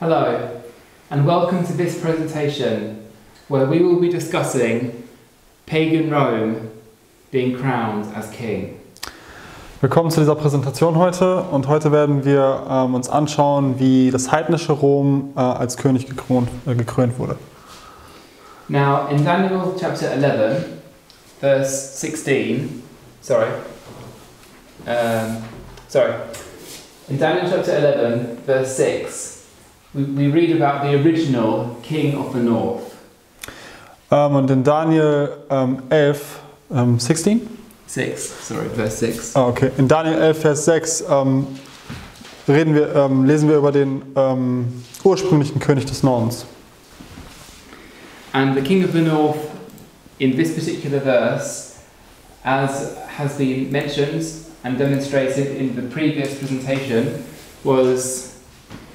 Hello, and welcome to this presentation where we will be discussing pagan Rome being crowned as king. Willkommen zu dieser Präsentation heute und heute werden wir ähm, uns anschauen, wie das heidnische Rom äh, als König gekrönt, äh, gekrönt wurde. Now, in Daniel chapter 11, verse 16, sorry, um, sorry, in Daniel chapter 11, verse 6, we, we read about the original king of the north. Um, ähm, und in Daniel um, ähm, 11, um, ähm, 16? 6, sorry, verse 6. Ah, okay. In Daniel 11, Vers 6 ähm, reden wir, ähm, lesen wir über den ähm, ursprünglichen König des Nordens. And the king of the north, in this particular verse, as has been mentioned and demonstrated in the previous presentation, was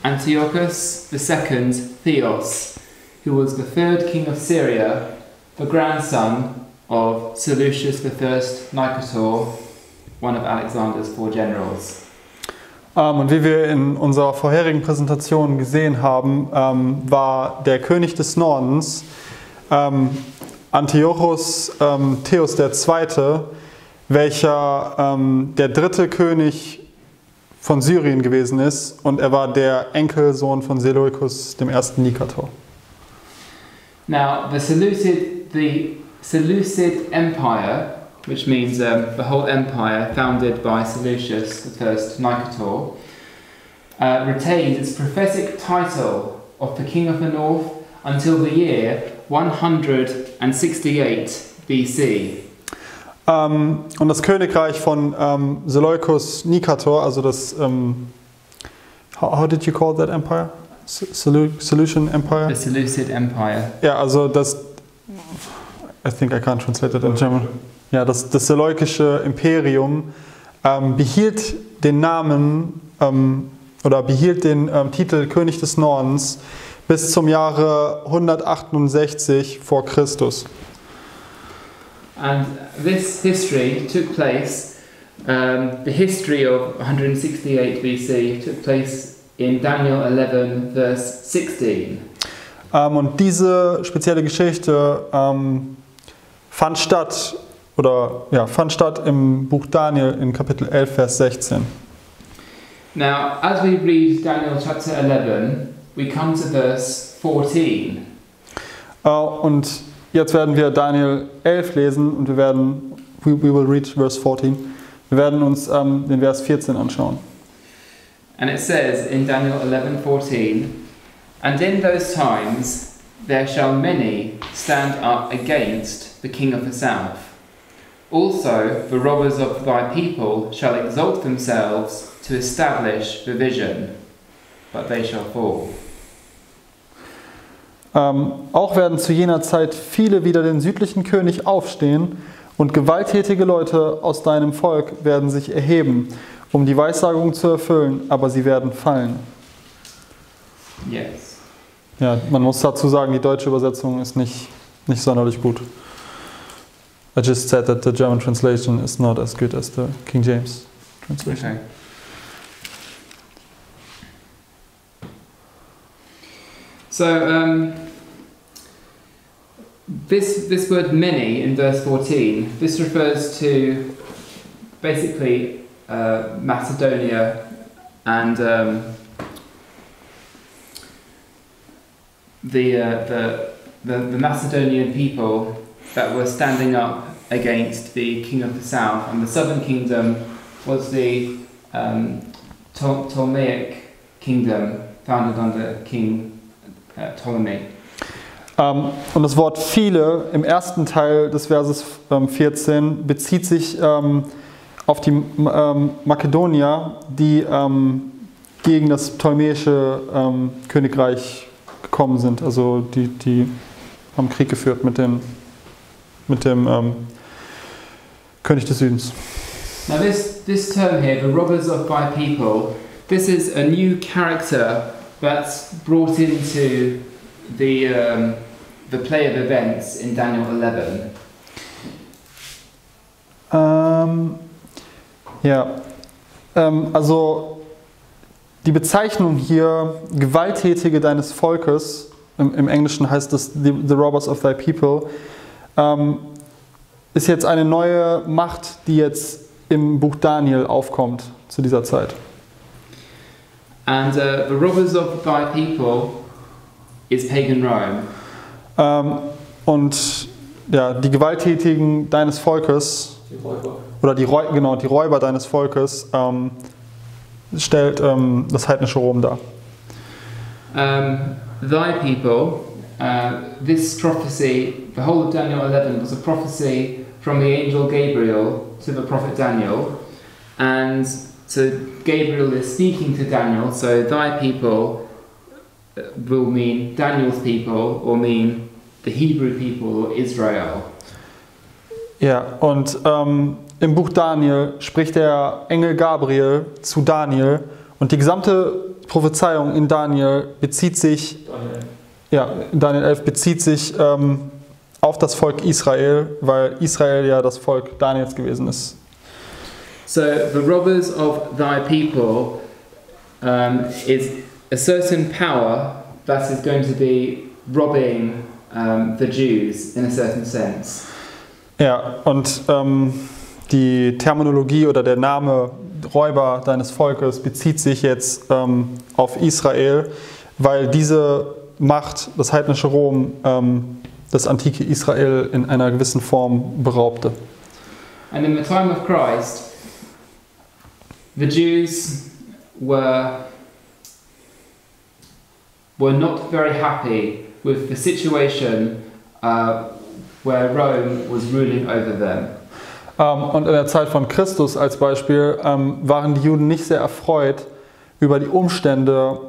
Antiochus II Theos, who was the third king of Syria, the grandson of Seleucus I Nicator, one of Alexander's four generals. Ähm, und wie wir in unserer vorherigen Präsentation gesehen haben, ähm, war der König des Nordens Antiochus ähm, Theos II., welcher der dritte König von Syrien gewesen ist und er war der Enkelsohn von Seleukus I. Nikator. Now, the Seleucid, the Seleucid Empire, which means um, the whole empire founded by Seleucus I Nicator, uh, retained its prophetic title of the King of the North until the year 168 BC. Ähm, und das Königreich von ähm, Seleukus Nikator, also das, ähm, how, how did you call that empire? Selu Seleucian Empire? The Seleucid Empire. Ja, also das, I think I can't translate it in German. Ja, das, das Seleukische Imperium ähm, behielt den Namen ähm, oder behielt den ähm, Titel König des Nordens bis zum Jahre 168 vor Christus. And this history took place, um, the history of 168 BC took place in Daniel 11, verse 16. Ähm, und diese spezielle Geschichte ähm, fand statt oder ja, fand statt im Buch Daniel in Kapitel 11, Vers 16. Now, as we read Daniel chapter 11, we come to verse 14. Äh, und jetzt werden wir Daniel 11 lesen und wir werden, we, we will read verse 14. Wir werden uns ähm, den Vers 14 anschauen. And it says in Daniel 11:14, and in those times there shall many stand up against the king of the south. Also the robbers of thy people shall exalt themselves to establish the vision, but they shall fall. Ähm, auch werden zu jener Zeit viele wider den südlichen König aufstehen und gewalttätige Leute aus deinem Volk werden sich erheben, um die Weissagung zu erfüllen, aber sie werden fallen. Yes. Ja, man muss dazu sagen, die deutsche Übersetzung ist nicht, nicht sonderlich gut. I just said that the German translation is not as good as the King James translation. Okay. So um, this this word many in verse 14 this refers to basically uh, Macedonia and um, the, uh, the the the Macedonian people that were standing up against the king of the south and the southern kingdom was the um, Ptolemaic kingdom founded under King uh, Ptolemy. Ähm, und das Wort viele im ersten Teil des Verses ähm, 14 bezieht sich ähm, auf die ähm, Makedonier, die ähm, gegen das ptolemäische ähm, Königreich gekommen sind. Also die, die haben Krieg geführt mit, den, mit dem ähm, König des Südens. Now, this, this term here, the robbers of my people, this is a new character that's brought into the, um, the play of events in Daniel 11. Ähm, ja, ähm, also die Bezeichnung hier Gewalttätige deines Volkes, im, im Englischen heißt es the, the Robbers of thy people, ähm, ist jetzt eine neue Macht, die jetzt im Buch Daniel aufkommt zu dieser Zeit. And uh, the robbers of thy people is pagan Rome. Ähm, und ja, die Gewalttätigen deines Volkes oder die, Räu genau, die Räuber deines Volkes ähm, stellt ähm, das heidnische Rom dar. Um, thy people, uh, this prophecy, the whole of Daniel 11 was a prophecy from the angel Gabriel to the prophet Daniel. And so Gabriel is speaking to Daniel, so thy people will mean Daniel's people or mean the Hebrew people Israel. Ja, und ähm, im Buch Daniel spricht der Engel Gabriel zu Daniel und die gesamte Prophezeiung in Daniel bezieht sich, ja, Daniel 11 bezieht sich ähm, auf das Volk Israel, weil Israel ja das Volk Daniels gewesen ist. So the robbers of thy people um, is a certain power that is going to be robbing um, the Jews in a certain sense. Ja, und ähm, die Terminologie oder der Name Räuber deines Volkes bezieht sich jetzt ähm, auf Israel, weil diese Macht, das heidnische Rom, ähm, das antike Israel in einer gewissen Form beraubte. And in the time of Christ, the Jews were were not very happy with the situation uh, where Rome was ruling over them. Ähm, und in der Zeit von Christus als Beispiel ähm, waren die Juden nicht sehr erfreut über die Umstände,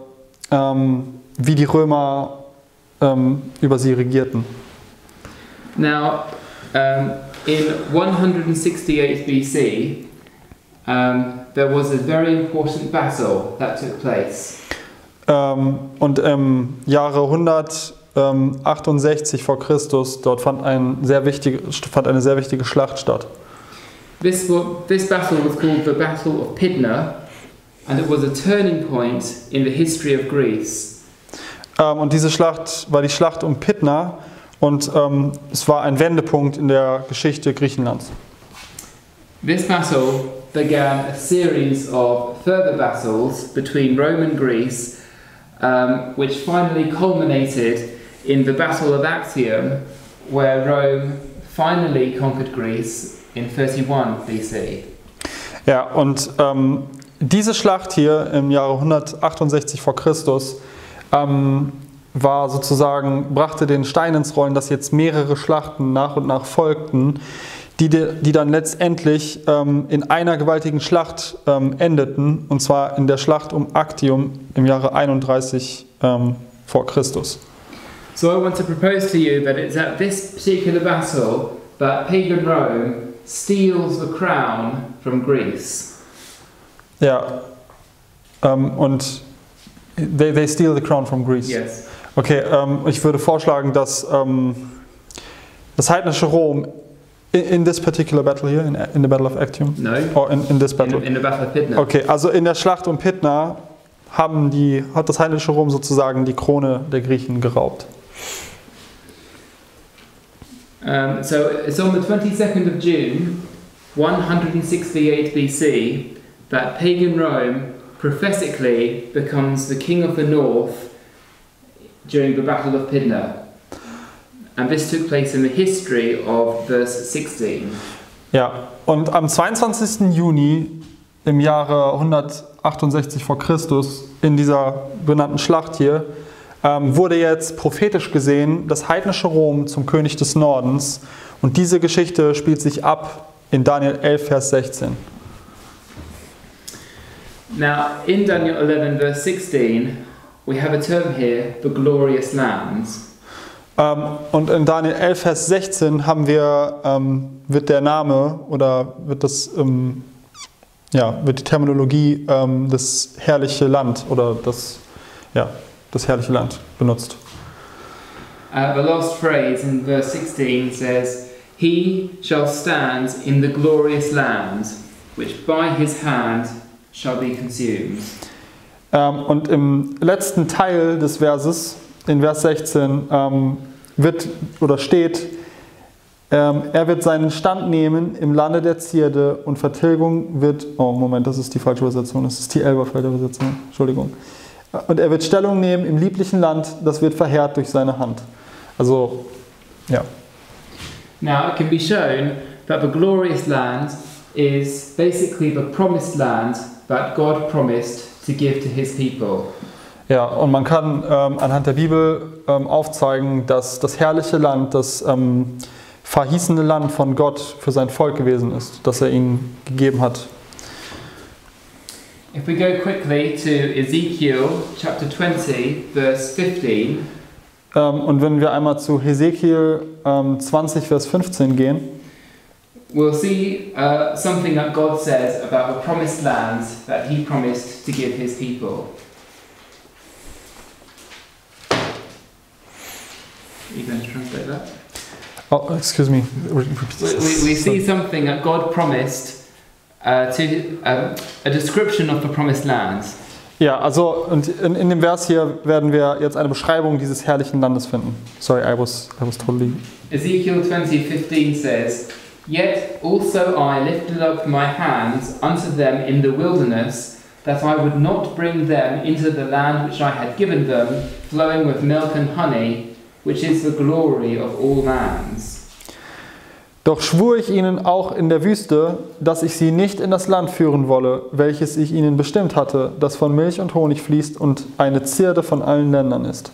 ähm, wie die Römer über sie regierten. Now, um, in 168 BC, um, there was a very important battle that took place. Und im Jahre 168 vor Christus, dort fand, ein sehr wichtige, fand eine sehr wichtige Schlacht statt. This, this battle was called the Battle of Pydna, and it was a turning point in the history of Greece. Ähm, und diese Schlacht war die Schlacht um Pydna und ähm, es war ein Wendepunkt in der Geschichte Griechenlands. This battle began a series of further battles between Rome and Greece, um, which finally culminated in the Battle of Actium, where Rome finally conquered Greece in 31 BC. Ja, und ähm, diese Schlacht hier im Jahre 168 vor Christus ähm, war sozusagen, brachte den Stein ins Rollen, dass jetzt mehrere Schlachten nach und nach folgten, die, die dann letztendlich ähm, in einer gewaltigen Schlacht ähm, endeten, und zwar in der Schlacht um Actium im Jahre 31 ähm, vor Christus. So I want to propose to you that it's at this particular battle that pagan Rome steals the crown from Greece. Ja, ähm, und they, they steal the crown from Greece. Yes. Okay, ähm, ich würde vorschlagen, dass ähm, das heidnische Rom in, in this particular battle here, in, in the Battle of Actium, No. or in, in this In, battle. in the Battle of Pydna. Okay, also in der Schlacht um Pydna haben die, hat das heidnische Rom sozusagen die Krone der Griechen geraubt. Um, so it's on the 22nd of June, 168 BC, that pagan Rome prophetically becomes the king of the north during the Battle of Pydna. And this took place in the history of verse 16. Ja, und am 22. Juni im Jahre 168 vor Christus in dieser benannten Schlacht hier wurde jetzt prophetisch gesehen das heidnische Rom zum König des Nordens und diese Geschichte spielt sich ab in Daniel 11, Vers 16. Now, in Daniel 11, verse 16, we have a term here, the glorious lands. Ähm, und in Daniel 11, Vers 16 haben wir, ähm, wird der Name oder wird das, ähm, ja, wird die Terminologie ähm, das herrliche Land oder das, ja, das herrliche Land benutzt. Uh, the last phrase in verse 16 says, He shall stand in the glorious land, which by his hand shall be consumed. Ähm, und im letzten Teil des Verses, in Vers 16, ähm, wird oder steht, ähm, er wird seinen Stand nehmen im Lande der Zierde und Vertilgung wird, oh Moment, das ist die falsche Übersetzung, das ist die Elberfelder Übersetzung, Entschuldigung. Und er wird Stellung nehmen im lieblichen Land, das wird verheert durch seine Hand. Also, ja. Now it can be shown that the glorious land is basically the promised land that God promised to give to his people. Ja, und man kann ähm, anhand der Bibel ähm, aufzeigen, dass das herrliche Land, das ähm, verhießene Land von Gott für sein Volk gewesen ist, das er ihnen gegeben hat. If we go quickly to Ezekiel chapter 20, verse 15, Ähm, und wenn wir einmal zu Hesekiel ähm, 20, Vers 15 gehen, we'll see uh, something that God says about the promised land that He promised to give His people. Are you going to translate that? oh, excuse me, We, we, we see something that God promised uh, to um, a description of the promised land. Ja, also und in, in dem Vers hier werden wir jetzt eine Beschreibung dieses herrlichen Landes finden. Sorry, I was, I was totally. Ezekiel 20:15 says, "Yet also I lifted up my hands unto them in the wilderness, that I would not bring them into the land which I had given them, flowing with milk and honey, which is the glory of all lands." Doch schwur ich ihnen auch in der Wüste, dass ich sie nicht in das Land führen wolle, welches ich ihnen bestimmt hatte, das von Milch und Honig fließt und eine Zierde von allen Ländern ist.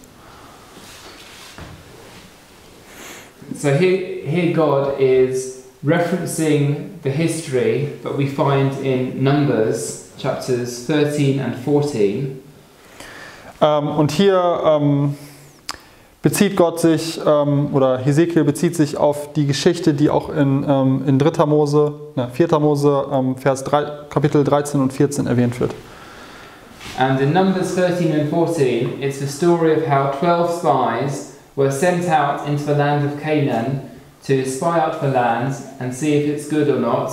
So here, here God is referencing the history that we find in Numbers chapters 13 and 14. Ähm, und hier ähm, bezieht Gott sich, ähm, oder Hesekiel bezieht sich auf die Geschichte, die auch in, ähm, in 3. Mose, ne, 4. Mose, ähm, Vers 3, Kapitel 13 und 14 erwähnt wird. And in Numbers 13 and 14, it's the story of how 12 spies were sent out into the land of Canaan to spy out the land and see if it's good or not.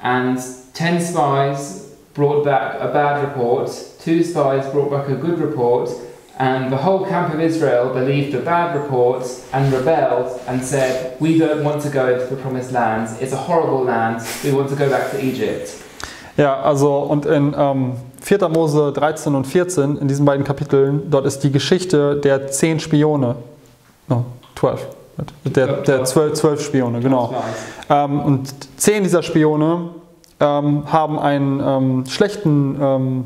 And 10 spies brought back a bad report, two spies brought back a good report, and the whole camp of Israel believed the bad report and rebelled and said, We don't want to go into the promised land. It's a horrible land. We want to go back to Egypt. Ja, also und in ähm, 4. Mose 13 und 14, in diesen beiden Kapiteln, dort ist die Geschichte der zehn Spione. No, 12. Der, der zwölf, zwölf Spione, genau. Ähm, und zehn dieser Spione ähm, haben einen ähm, schlechten, ähm,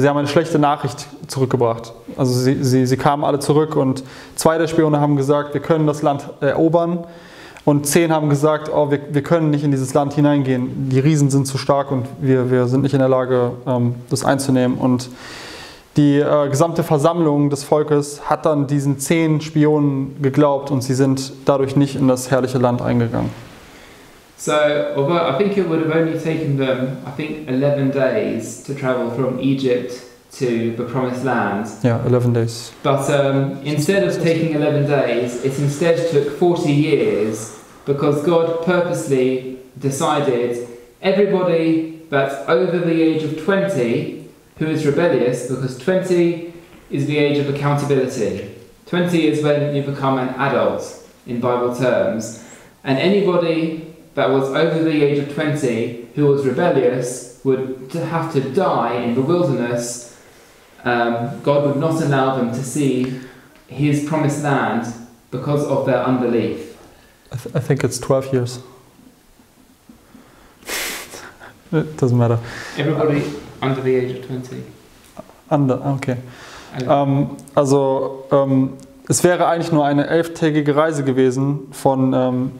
sie haben eine schlechte Nachricht zurückgebracht. Also sie, sie, sie kamen alle zurück und zwei der Spione haben gesagt, wir können das Land erobern. Und zehn haben gesagt, oh, wir, wir können nicht in dieses Land hineingehen. Die Riesen sind zu stark und wir, wir sind nicht in der Lage, ähm, das einzunehmen. Und die äh, gesamte Versammlung des Volkes hat dann diesen zehn Spionen geglaubt und sie sind dadurch nicht in das herrliche Land eingegangen. So, although I think it would have only taken them, I think, 11 days to travel from Egypt to the Promised Land, Yeah, 11 days. but um, instead of taking 11 days, it instead took 40 years because God purposely decided everybody that's over the age of 20 who is rebellious, because 20 is the age of accountability. 20 is when you become an adult in Bible terms, and anybody that was over the age of 20 who was rebellious would have to die in the wilderness. Um, God would not allow them to see his promised land because of their unbelief. I, th I think it's 12 years. It doesn't matter. Everybody under the age of 20. Under, okay. And Ähm, also ähm, es wäre eigentlich nur eine elftägige Reise gewesen von, ähm,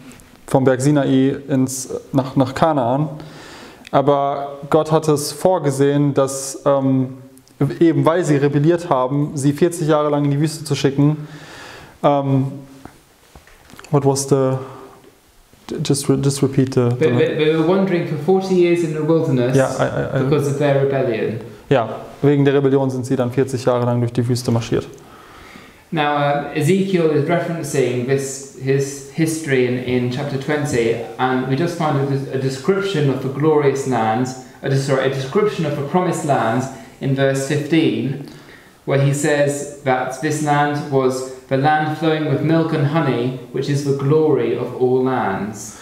vom Berg Sinai ins, nach, nach Kanaan. Aber Gott hat es vorgesehen, dass ähm, eben weil sie rebelliert haben, sie 40 Jahre lang in die Wüste zu schicken. Ähm, what was the... Just, re, just repeat the... they, they, they were wandering for 40 years in the wilderness I, I, I, because of their rebellion. ja, wegen der Rebellion sind sie dann 40 Jahre lang durch die Wüste marschiert. Now, uh, Ezekiel is referencing this his history in, in chapter 20, and we just find a, a description of the glorious land, a, sorry, a description of the promised land in verse 15, where he says that this land was the land flowing with milk and honey, which is the glory of all lands.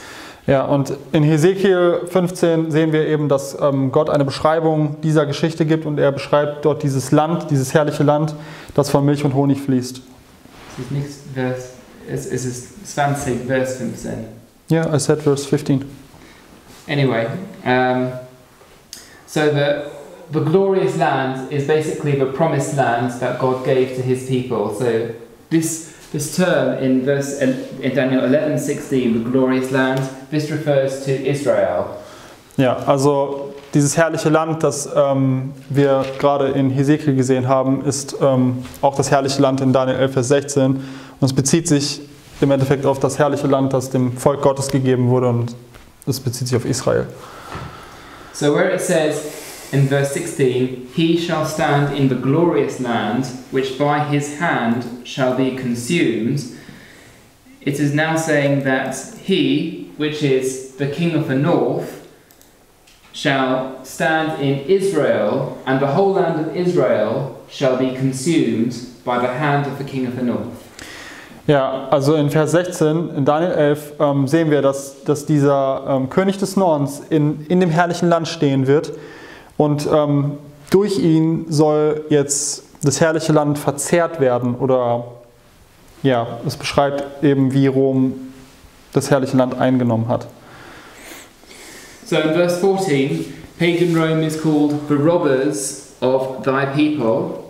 Ja, und in Hesekiel 15 sehen wir eben, dass ähm, Gott eine Beschreibung dieser Geschichte gibt und er beschreibt dort dieses Land, dieses herrliche Land, das von Milch und Honig fließt. Das ist nicht Vers, es, es ist 20, Vers 15. Ja, yeah, I said verse 15. Anyway, um, so the, the glorious land is basically the promised land that God gave to his people. So this, this term in, verse, in Daniel 11, 16, the glorious land, this refers to Israel. Ja, also dieses herrliche Land, das ähm, wir gerade in Hesekiel gesehen haben, ist ähm, auch das herrliche Land in Daniel 11, Vers 16. Und es bezieht sich im Endeffekt auf das herrliche Land, das dem Volk Gottes gegeben wurde und es bezieht sich auf Israel. So where it says in verse 16, He shall stand in the glorious land, which by his hand shall be consumed, it is now saying that he, which is the king of the north, shall stand in Israel, and the whole land of Israel shall be consumed by the hand of the king of the north. Ja, also in Vers 16, in Daniel 11, ähm, sehen wir, dass, dass dieser ähm, König des Nordens in, in dem herrlichen Land stehen wird. Und ähm, durch ihn soll jetzt das herrliche Land verzehrt werden. Oder ja, es beschreibt eben, wie Rom das herrliche Land eingenommen hat. So in verse 14, pagan Rome is called the robbers of thy people.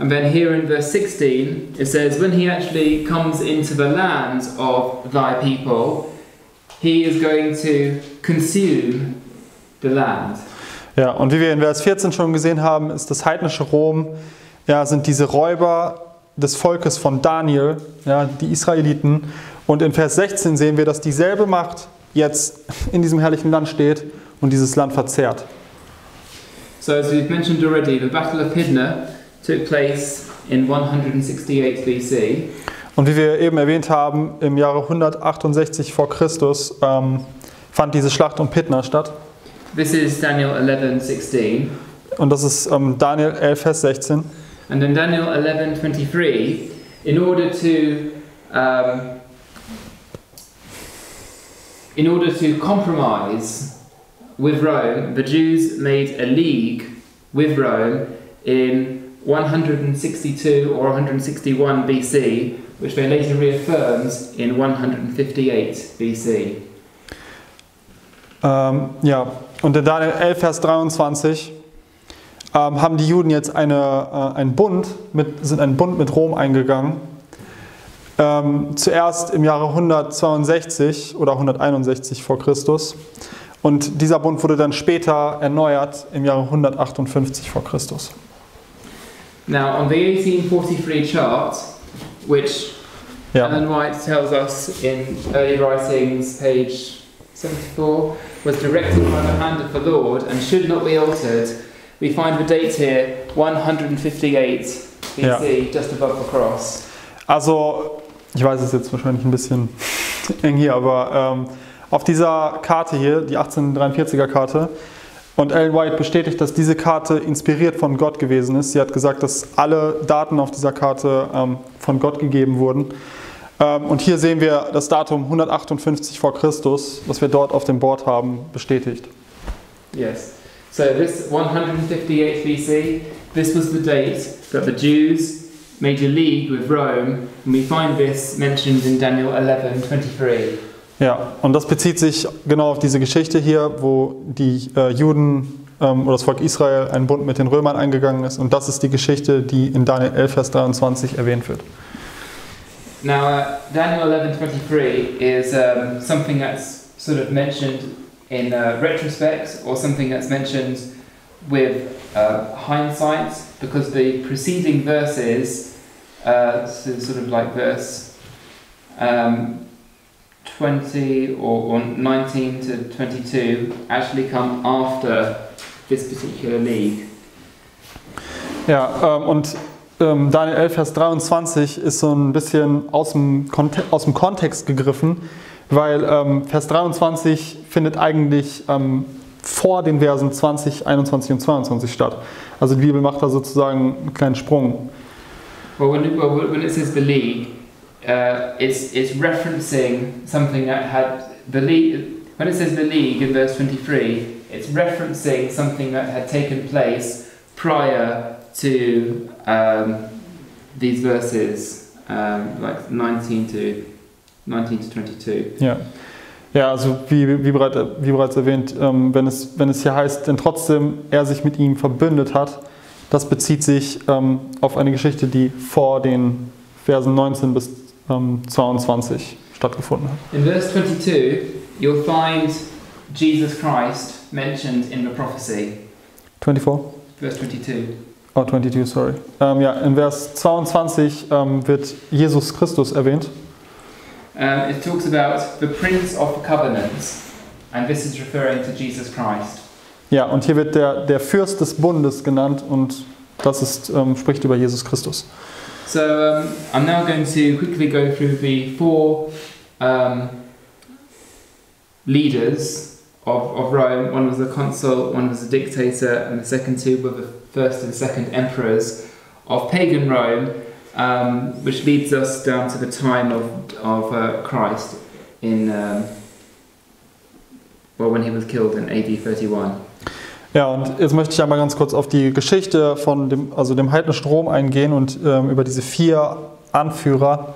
And then here in verse 16, it says, when he actually comes into the lands of thy people, he is going to consume the land. Ja, und wie wir in Vers 14 schon gesehen haben, ist das heidnische Rom, ja, sind diese Räuber des Volkes von Daniel, ja, die Israeliten. Und in Vers 16 sehen wir, dass dieselbe Macht jetzt in diesem herrlichen Land steht und dieses Land verzehrt. So as we've mentioned already, the Battle of Pydna took place in 168 BC. Und wie wir eben erwähnt haben, im Jahre 168 vor Christus ähm, fand diese Schlacht um Pydna statt. This is Daniel 11:16. Und das ist ähm, Daniel 11, Vers 16. And in Daniel 11:23, in order to um, in order to compromise with Rome, the Jews made a league with Rome in 162 or 161 BC, which they later reaffirms in 158 BC. Ähm, ja, und in Daniel 11, Vers 23 ähm, haben die Juden jetzt eine, äh, einen Bund mit, sind einen Bund mit Rom eingegangen. Ähm, zuerst im Jahre 162 oder 161 vor Christus. Und dieser Bund wurde dann später erneuert im Jahre 158 vor Christus. Now, on the 1843 chart, which Ja. Ellen White tells us in early writings, page 74, was directed by the hand of the Lord and should not be altered, we find the date here 158 BC, just above the cross. Also, ich weiß, es jetzt wahrscheinlich ein bisschen eng hier, aber ähm, auf dieser Karte hier, die 1843er Karte, und Ellen White bestätigt, dass diese Karte inspiriert von Gott gewesen ist. Sie hat gesagt, dass alle Daten auf dieser Karte ähm, von Gott gegeben wurden. Ähm, und hier sehen wir das Datum 158 vor Christus, was wir dort auf dem Board haben, bestätigt. Yes. So this 158 BC, this was the date that the Jews made a league with Rome, and we find this mentioned in Daniel 11:23. Ja, und das bezieht sich genau auf diese Geschichte hier, wo die äh, Juden ähm, oder das Volk Israel einen Bund mit den Römern eingegangen ist. Und das ist die Geschichte, die in Daniel 11, Vers 23 erwähnt wird. Now, uh, Daniel 11:23 is um, something that's sort of mentioned in uh, retrospect, or something that's mentioned with uh, hindsight, because the preceding verses, uh, so sort of like verse um, 20 or, or 19 to 22, actually come after this particular league. Ja, ähm, und Daniel 11, Vers 23 ist so ein bisschen aus dem, aus dem Kontext gegriffen, weil ähm, Vers 23 findet eigentlich ähm, vor den Versen 20, 21 und 22 statt. Also die Bibel macht da sozusagen einen kleinen Sprung. Well, when well, when it says league, uh, it's, it's referencing something that had league. When it says the league in verse 23, it's referencing something that had taken place prior to um, these verses, um, like 19 to 19 to 22. Ja. Ja, also wie, wie, bereit, wie bereits erwähnt, ähm, wenn, es, wenn es hier heißt, denn trotzdem er sich mit ihm verbündet hat, das bezieht sich ähm, auf eine Geschichte, die vor den Versen 19 bis ähm, 22 stattgefunden hat. In verse 22, you'll find Jesus Christ mentioned in the prophecy. 24? Verse 22. Oh, 22, sorry. Ähm, ja, in Vers 22 ähm, wird Jesus Christus erwähnt. Um, it talks about the Prince of the Covenants, and this is referring to Jesus Christ. Ja, und hier wird der, der Fürst des Bundes genannt und das ist, ähm, spricht über Jesus Christus. So um, I'm now going to quickly go through the four um, leaders of, of Rome. One was a consul, one was a dictator, and the second two were the first and second emperors of pagan Rome, um, which leads us down to the time of, of uh, Christ in, um, well, when he was killed in AD 31. Ja, und jetzt möchte ich einmal ganz kurz auf die Geschichte von dem, also dem heidnischen Rom eingehen und ähm, über diese vier Anführer.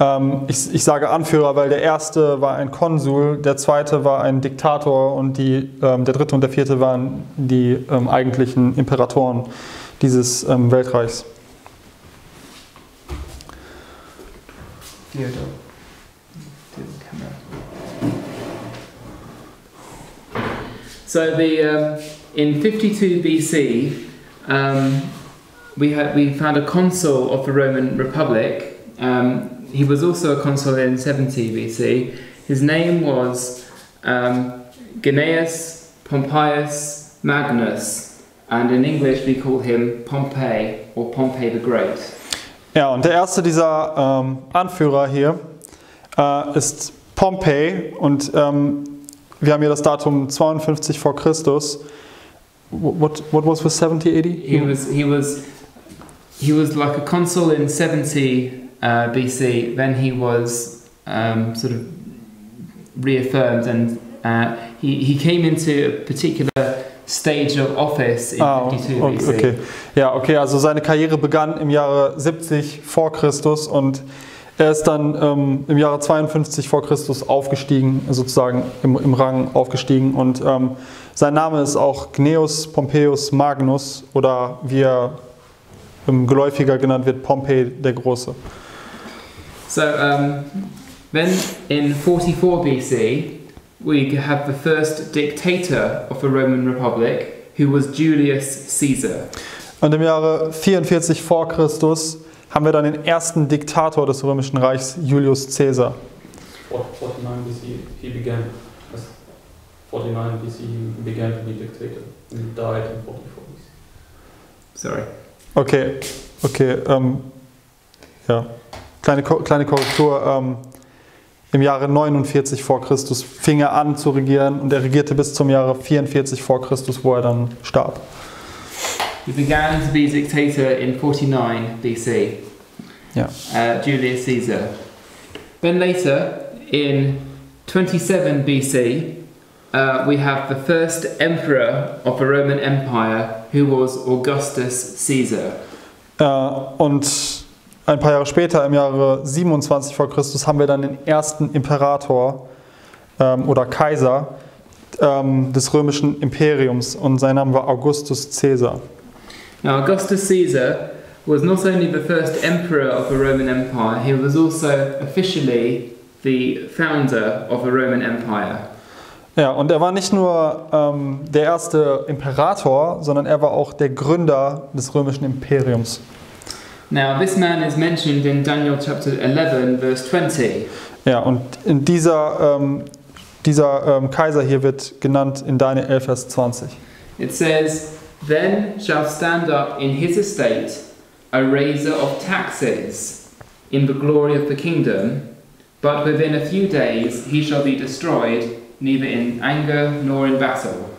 Ähm, ich, ich sage Anführer, weil der erste war ein Konsul, der zweite war ein Diktator und die, ähm, der dritte und der vierte waren die ähm, eigentlichen Imperatoren dieses Weltreichs. Out. So the um, in 52 BC, um, we had we found a consul of the Roman Republic. Um, he was also a consul in 70 BC. His name was um, Gnaeus Pompeius Magnus, and in English we call him Pompey or Pompey the Great. Ja, und der erste dieser ähm, Anführer hier äh, ist Pompey und ähm, wir haben hier das Datum 52 vor Christus. What, what was with 70 AD? He was he was he was like a consul in 70 uh, BC. Then he was um, sort of reaffirmed, and uh, he he came into a particular stage of office in Ah, 52 okay, BC. okay. Ja, okay, also seine Karriere begann im Jahre 70 vor Christus und er ist dann ähm, im Jahre 52 vor Christus aufgestiegen, sozusagen im, im Rang aufgestiegen und ähm, sein Name ist auch Gnaeus Pompeius Magnus oder wie er ähm, geläufiger genannt wird, Pompey der Große. So um, then in 44 BC, we have the first dictator of the Roman Republic, who was Julius Caesar. Und im Jahre 44 vor Christus haben wir dann den ersten Diktator des Römischen Reichs, Julius Caesar. 49 BC he began as 49 BC he began to be dictator and died in 44 BC. Sorry. Okay, okay, ähm, ja. Kleine, kleine Korrektur. Ähm, Im Jahre 49 vor Christus fing er an zu regieren und er regierte bis zum Jahre 44 vor Christus, wo er dann starb. He began to be dictator in 49 BC. Yeah. Uh, Julius Caesar. Then later, in 27 BC, uh, we have the first emperor of the Roman Empire, who was Augustus Caesar. Äh, und ein paar Jahre später, im Jahre 27 vor Christus, haben wir dann den ersten Imperator ähm, oder Kaiser ähm, des römischen Imperiums und sein Name war Augustus Caesar. Now, Augustus Caesar was not only the first emperor of the Roman Empire, he was also officially the founder of the Roman Empire. Ja, und er war nicht nur ähm, der erste Imperator, sondern er war auch der Gründer des römischen Imperiums. Now, this man is mentioned in Daniel chapter 11, verse 20. Ja, und in dieser, ähm, dieser ähm, Kaiser hier wird genannt in Daniel 11, Vers 20. It says, Then shall stand up in his estate a raiser of taxes in the glory of the kingdom, but within a few days he shall be destroyed, neither in anger nor in battle.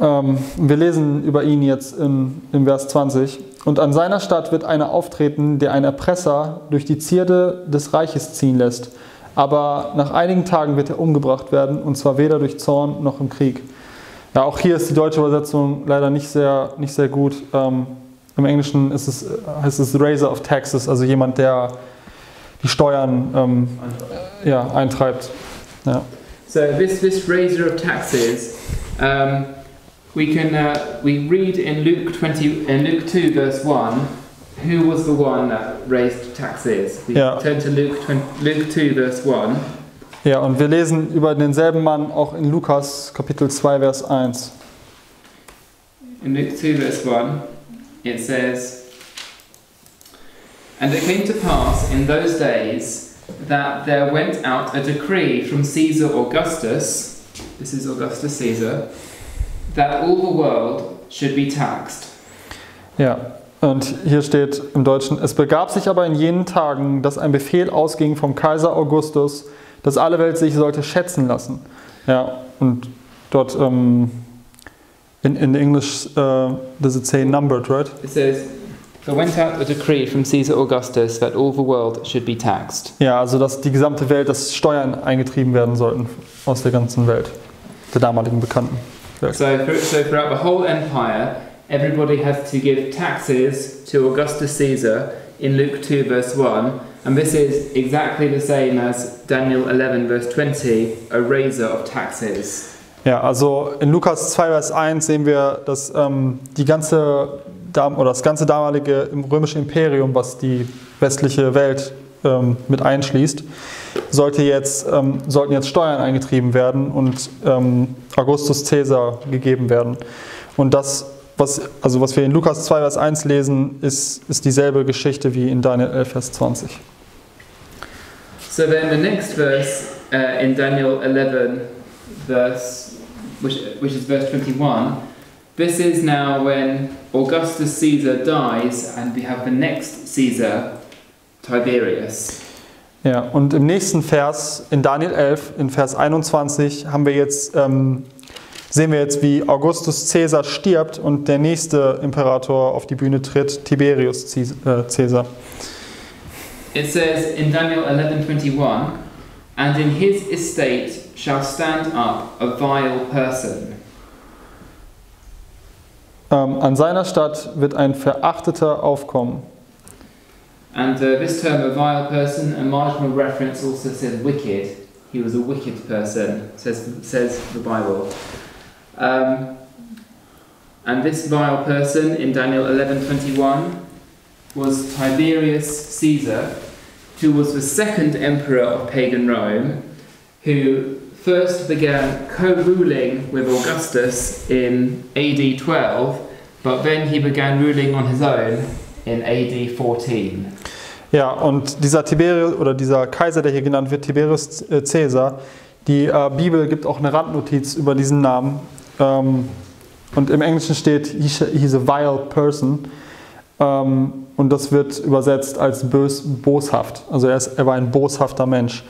Ähm, wir lesen über ihn jetzt in, im Vers 20. Und an seiner Stadt wird einer auftreten, der einen Erpresser durch die Zierde des Reiches ziehen lässt. Aber nach einigen Tagen wird er umgebracht werden, und zwar weder durch Zorn noch im Krieg. Ja, auch hier ist die deutsche Übersetzung leider nicht sehr, nicht sehr gut. Ähm, Im Englischen ist es, heißt es Raiser of Taxes, also jemand, der die Steuern ähm, ja, eintreibt. Ja. So this this raiser of taxes, um, we can uh, we read in Luke twenty in Luke two verse one, who was the one that raised taxes? We Yeah. turn to Luke 20, Luke two verse one. ja, und wir lesen über denselben Mann auch in Lukas Kapitel 2, Vers 1. In Luke 2, verse 1, it says, And it came to pass in those days that there went out a decree from Caesar Augustus, this is Augustus Caesar, that all the world should be taxed. Ja, und hier steht im Deutschen, es begab sich aber in jenen Tagen, dass ein Befehl ausging vom Kaiser Augustus, dass alle Welt sich sollte schätzen lassen. Ja, und dort ähm, in, in English uh, does it say numbered, right? It says, There went out a decree from Caesar Augustus that all the world should be taxed. Ja, also dass die gesamte Welt, dass Steuern eingetrieben werden sollten aus der ganzen Welt, der damaligen Bekannten. So, for, so throughout the whole empire, everybody has to give taxes to Augustus Caesar in Luke 2, verse 1. And this is exactly the same as Daniel 11, verse 20, a raiser of taxes. Ja, also in Lukas 2, Vers 1 sehen wir, dass ähm, die ganze, oder das ganze damalige römische Imperium, was die westliche Welt ähm, mit einschließt, sollte jetzt, ähm, sollten jetzt Steuern eingetrieben werden und ähm, Augustus Caesar gegeben werden. Und das, was, also was wir in Lukas 2, Vers 1 lesen, ist, ist dieselbe Geschichte wie in Daniel 11, Vers 20. So then the next verse uh, in Daniel 11, verse, which, which is verse 21, this is now when Augustus Caesar dies and we have the next Caesar, Tiberius. Ja, und im nächsten Vers, in Daniel 11, in Vers 21, haben wir jetzt, ähm, sehen wir jetzt, wie Augustus Caesar stirbt und der nächste Imperator auf die Bühne tritt, Tiberius Cis- äh, Caesar. It says in Daniel 11:21, and in his estate shall stand up a vile person. Ähm, an seiner Stadt wird ein Verachteter aufkommen. And uh, this term, a vile person, a marginal reference also says wicked. He was a wicked person, says, says the Bible. Um, and this vile person in Daniel 11:21 was Tiberius Caesar, who was the second emperor of pagan Rome, who first began co-ruling with Augustus in AD 12, but then he began ruling on his own in AD 14. Ja, und dieser Tiberius oder dieser Kaiser, der hier genannt wird, Tiberius äh, Caesar, die äh, Bibel gibt auch eine Randnotiz über diesen Namen. Ähm, und im Englischen steht, he's a, vile person. Ähm, und das wird übersetzt als bös, boshaft. Also er, ist, er war ein boshafter Mensch.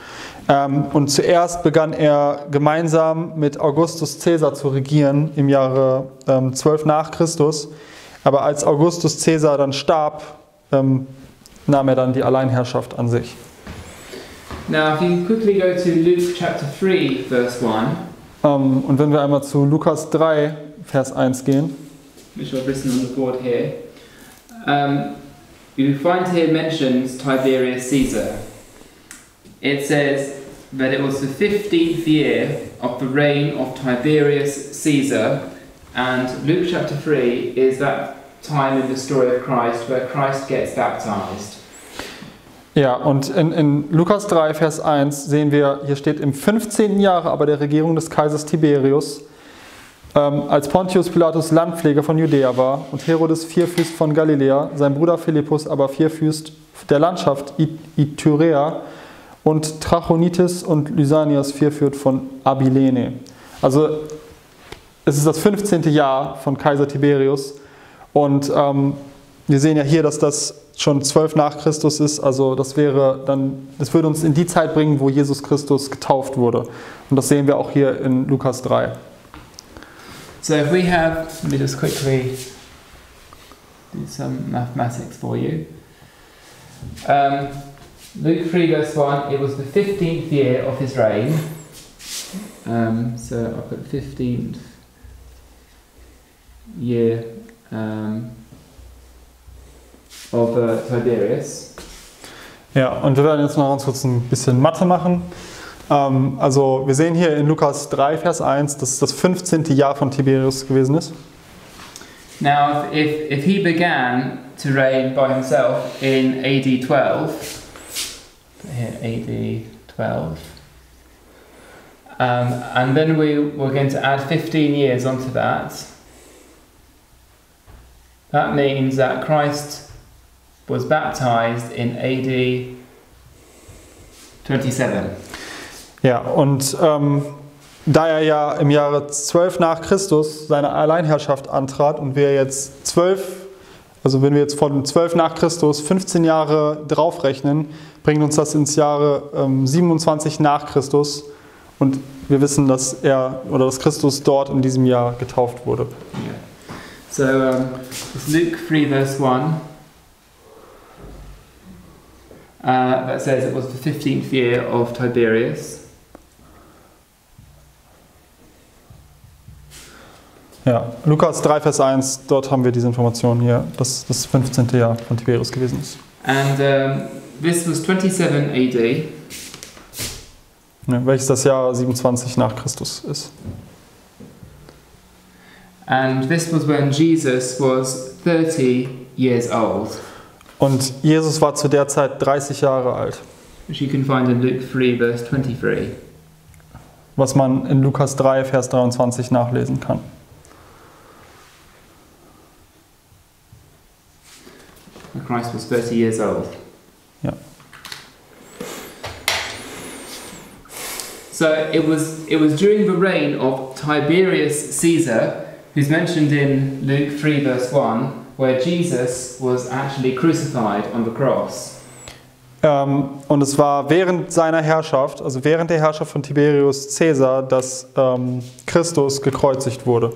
Ähm, und zuerst begann er gemeinsam mit Augustus Caesar zu regieren im Jahre ähm, 12 nach Christus. Aber als Augustus Caesar dann starb, ähm, nahm er dann die Alleinherrschaft an sich. Now, if you quickly go to Luke chapter 3, verse 1, Ähm, und wenn wir einmal zu Lukas 3, Vers 1 gehen, which I've written on the board here, um, you find here mentions Tiberius Caesar. It says that it was the 15th year of the reign of Tiberius Caesar, and Luke chapter 3 is that time in the story of Christ where Christ gets baptized. Ja, und in, in Lukas 3, Vers 1 sehen wir, hier steht im 15. Jahre aber der Regierung des Kaisers Tiberius, ähm, als Pontius Pilatus Landpfleger von Judäa war und Herodes Vierfüßt von Galiläa, sein Bruder Philippus aber Vierfüßt der Landschaft Ityrea und Trachonitis und Lysanias Vierführt von Abilene. Also es ist das 15. Jahr von Kaiser Tiberius und ähm, wir sehen ja hier, dass das schon 12 nach Christus ist, also das wäre dann, das würde uns in die Zeit bringen, wo Jesus Christus getauft wurde. Und das sehen wir auch hier in Lukas 3. So if we have, let me just quickly do some mathematics for you. Um, Luke 3 verse 1, it was the 15th year of his reign. Um, so I'll put 15th year um, of uh, Tiberius. Ja, und wir werden jetzt noch ganz kurz ein bisschen Mathe machen. Ähm, also wir sehen hier in Lukas 3, Vers 1, dass das 15. Jahr von Tiberius gewesen ist. Now, if, if he began to reign by himself in AD 12, put here AD 12, um, and then we were going to add 15 years onto that, that means that Christ was baptized in AD 27. Ja, und ähm, da er ja im Jahre 12 nach Christus seine Alleinherrschaft antrat und wir jetzt 12, also wenn wir jetzt von 12 nach Christus 15 Jahre draufrechnen, bringt uns das ins Jahre ähm, 27 nach Christus und wir wissen, dass er oder dass Christus dort in diesem Jahr getauft wurde. So um, it's Luke 3, verse 1. Uh, that says it was the 15th year of Tiberius. Ja, Lukas 3, Vers 1, dort haben wir diese Information hier, dass das 15. Jahr von Tiberius gewesen ist. And um, this was 27 AD. Ja, welches das Jahr 27 nach Christus ist. And this was when Jesus was 30 years old, Und Jesus war zu der Zeit 30 Jahre alt, which you can find in Luke 3, verse 23. was man in Lukas 3, Vers 23 nachlesen kann. Christ was 30 years old. Yeah. So it was it was during the reign of Tiberius Caesar, who's mentioned in Luke 3 verse 1, where Jesus was actually crucified on the cross. Ähm, und es war während seiner Herrschaft, also während der Herrschaft von Tiberius Caesar, dass ähm, Christus gekreuzigt wurde.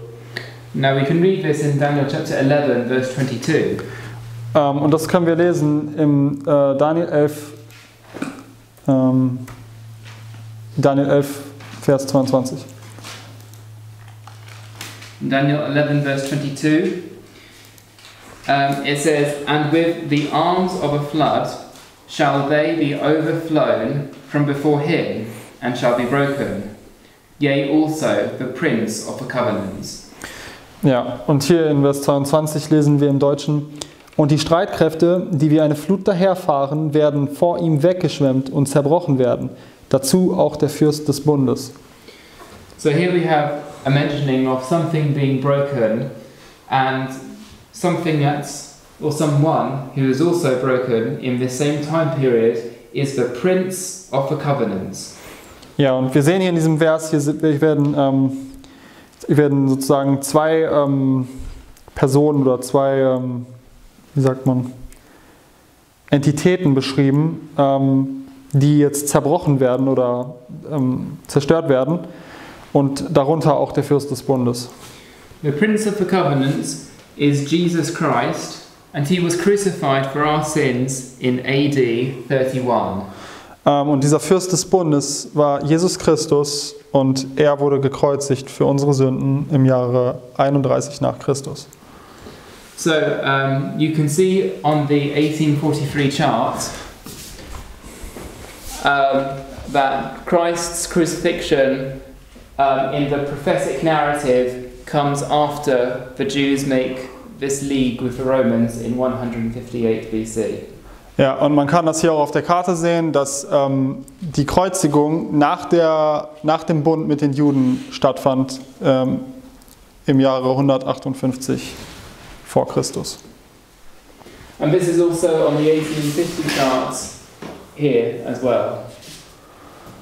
Now we can read this in Daniel chapter 11 verse 22. Ähm, und das können wir lesen im äh, Daniel 11, ähm, Daniel 11, Vers 22. In Daniel 11 verse 22 um, it says, And with the arms of a flood shall they be overflown from before him and shall be broken. Yea, also the prince of the covenants. Ja, und hier in Vers 22 lesen wir im Deutschen, und die Streitkräfte, die wie eine Flut daherfahren, werden vor ihm weggeschwemmt und zerbrochen werden. Dazu auch der Fürst des Bundes. So here we have a mentioning of something being broken and something that's, or someone who is also broken in the same time period is the prince of the covenants. Ja, und wir sehen hier in diesem Vers, hier werden, ähm, werden sozusagen zwei ähm, Personen oder zwei, ähm, wie sagt man, Entitäten beschrieben, ähm, die jetzt zerbrochen werden oder ähm, zerstört werden. Und darunter auch der Fürst des Bundes. The Prince of the Covenants is Jesus Christ, and he was crucified for our sins in AD 31. Ähm, und dieser Fürst des Bundes war Jesus Christus und er wurde gekreuzigt für unsere Sünden im Jahre 31 nach Christus. So um, you can see on the 1843 chart um, that Christ's crucifixion um, in the prophetic narrative comes after the Jews make this league with the Romans in 158 BC. Ja, und man kann das hier auch auf der Karte sehen, dass ähm, die Kreuzigung nach, der, nach dem Bund mit den Juden stattfand ähm, im Jahre 158 vor Christus. And this is also on the 1850 charts here as well.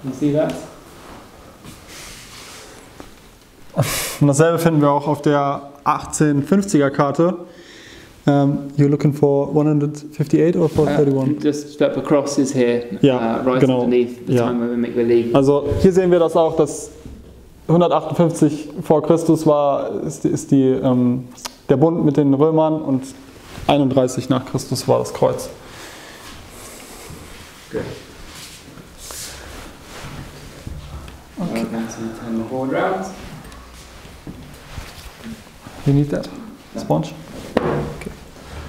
You see that? Und dasselbe finden wir auch auf der 1850er Karte. Um, you're looking for 158 or for Uh, 31? just that the cross is here, Yeah, uh, right genau. underneath the Yeah. time when we make the league. Also hier sehen wir das auch, dass 158 vor Christus war, ist, ist die, ähm, der Bund mit den Römern und 31 nach Christus war das Kreuz. Good. Okay. I'm You need that? Sponge?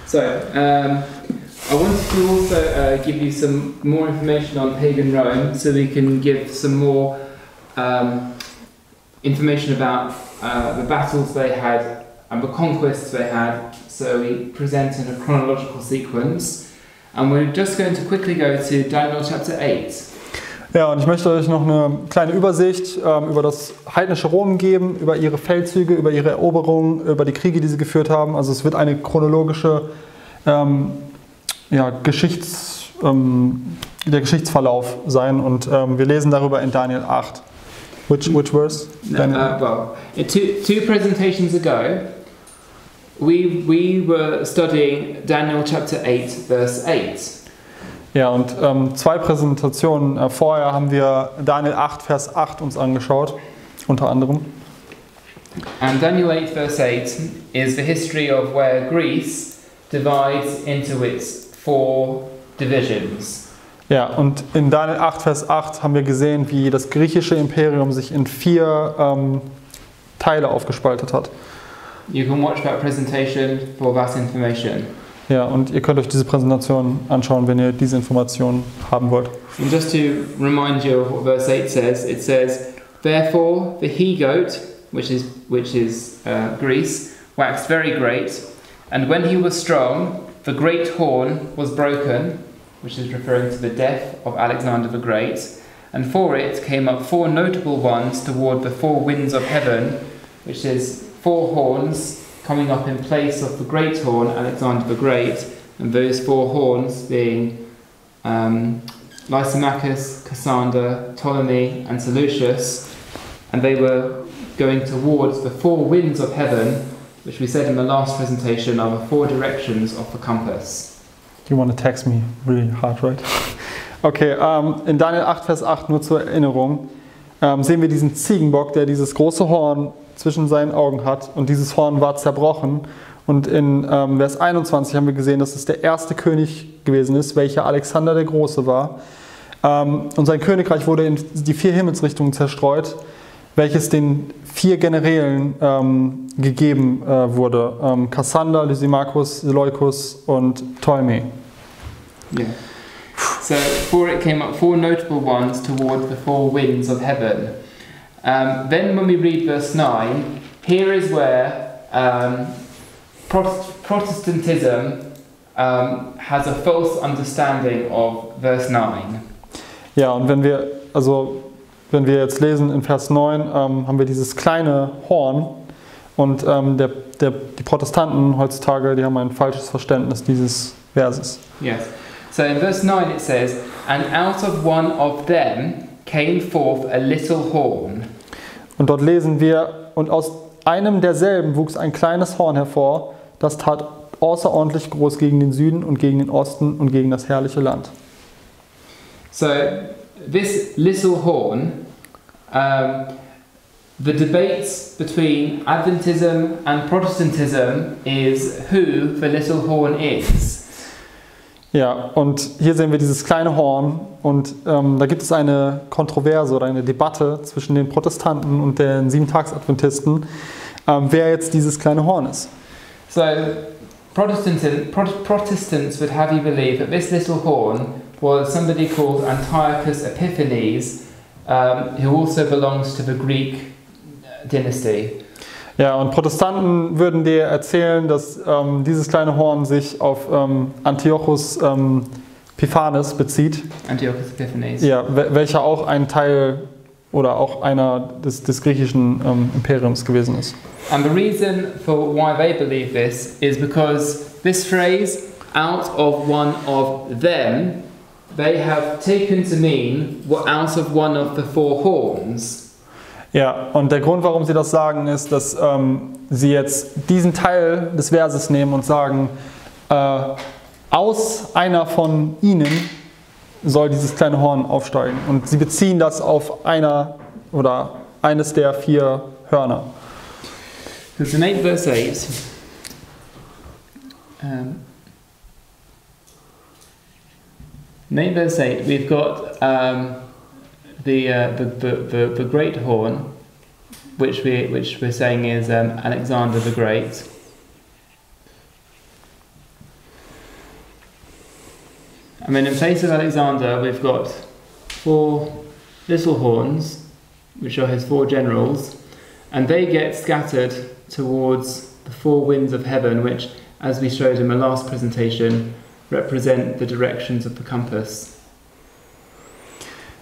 So, um, I wanted to also uh, give you some more information on pagan Rome so we can give some more um, information about uh, the battles they had and the conquests they had. So we present in a chronological sequence. And we're just going to quickly go to Daniel chapter 8. Ja, und ich möchte euch noch eine kleine Übersicht ähm, über das heidnische Rom geben, über ihre Feldzüge, über ihre Eroberungen, über die Kriege, die sie geführt haben. Also es wird eine chronologische ähm, ja, Geschichts, ähm, der Geschichtsverlauf sein und ähm, wir lesen darüber in Daniel 8. Which, which verse? No, Daniel. uh, well, two, two presentations ago, we, we were studying Daniel chapter 8, verse 8. Ja, und ähm, zwei Präsentationen äh, vorher haben wir Daniel 8, Vers 8 uns angeschaut, unter anderem. And Daniel 8, verse 8 is the history of where Greece divides into its four divisions. Ja, und in Daniel 8, Vers 8 haben wir gesehen, wie das griechische Imperium sich in vier ähm, Teile aufgespaltet hat. You can watch that presentation for that information. Ja, und ihr könnt euch diese Präsentation anschauen, wenn ihr diese Informationen haben wollt. And just to remind you of what verse 8 says, it says, Therefore the he goat, which is, which is uh, Greece, waxed very great, and when he was strong, the great horn was broken, which is referring to the death of Alexander the Great, and for it came up four notable ones toward the four winds of heaven, which is four horns coming up in place of the great horn, Alexander the Great, and those four horns being um, Lysimachus, Cassander, Ptolemy, and Seleucus, and they were going towards the four winds of heaven, which we said in the last presentation are the four directions of the compass. You want to text me really hard, right? Okay, ähm, in Daniel 8, Vers 8, nur zur Erinnerung, ähm, sehen wir diesen Ziegenbock, der dieses große Horn zwischen seinen Augen hat und dieses Horn war zerbrochen. Und in ähm, Vers 21 haben wir gesehen, dass es der erste König gewesen ist, welcher Alexander der Große war. Ähm, und sein Königreich wurde in die vier Himmelsrichtungen zerstreut, welches den vier Generälen ähm, gegeben äh, wurde: ähm, Kassander, Lysimachus, Seleucus und Ptolemy. Yeah. So, for it came up four notable ones toward the four winds of heaven. Um, then, when we read verse 9, here is where um, Protest- Protestantism um, has a false understanding of verse 9. Ja, und wenn wir, also wenn wir jetzt lesen in Vers 9, ähm, haben wir dieses kleine Horn und ähm, der, der, die Protestanten heutzutage, die haben ein falsches Verständnis dieses Verses. Yes. So in verse 9 it says, And out of one of them came forth a little horn. Und dort lesen wir, und aus einem derselben wuchs ein kleines Horn hervor, das tat außerordentlich groß gegen den Süden und gegen den Osten und gegen das herrliche Land. So this little horn, um, the debates between Adventism and Protestantism is who the little horn is. Ja, und hier sehen wir dieses kleine Horn und ähm, da gibt es eine Kontroverse oder eine Debatte zwischen den Protestanten und den Siebentagsadventisten, ähm, wer jetzt dieses kleine Horn ist. So Protestants, Prot- Protestants would have you believe that this little horn was somebody called Antiochus Epiphanes, um, who also belongs to the Greek dynasty. Ja, und Protestanten würden dir erzählen, dass ähm, dieses kleine Horn sich auf ähm, Antiochus ähm, Epiphanes bezieht, Antiochus Epiphanes. ja, wel- welcher auch ein Teil oder auch einer des, des griechischen ähm, Imperiums gewesen ist. And the reason for why they believe this is because this phrase, out of one of them, they have taken to mean what out of one of the four horns. Ja, und der Grund, warum sie das sagen, ist, dass ähm, sie jetzt diesen Teil des Verses nehmen und sagen, äh, aus einer von ihnen soll dieses kleine Horn aufsteigen. Und sie beziehen das auf einer oder eines der vier Hörner. Because in 8 verse 8, um, in 8 verse 8, we've got um, the, uh, the, the, the, the great horn, which, we, which we're saying is um, Alexander the Great. And then in place of Alexander, we've got four little horns, which are his four generals, and they get scattered towards the four winds of heaven, which, as we showed in my last presentation, represent the directions of the compass.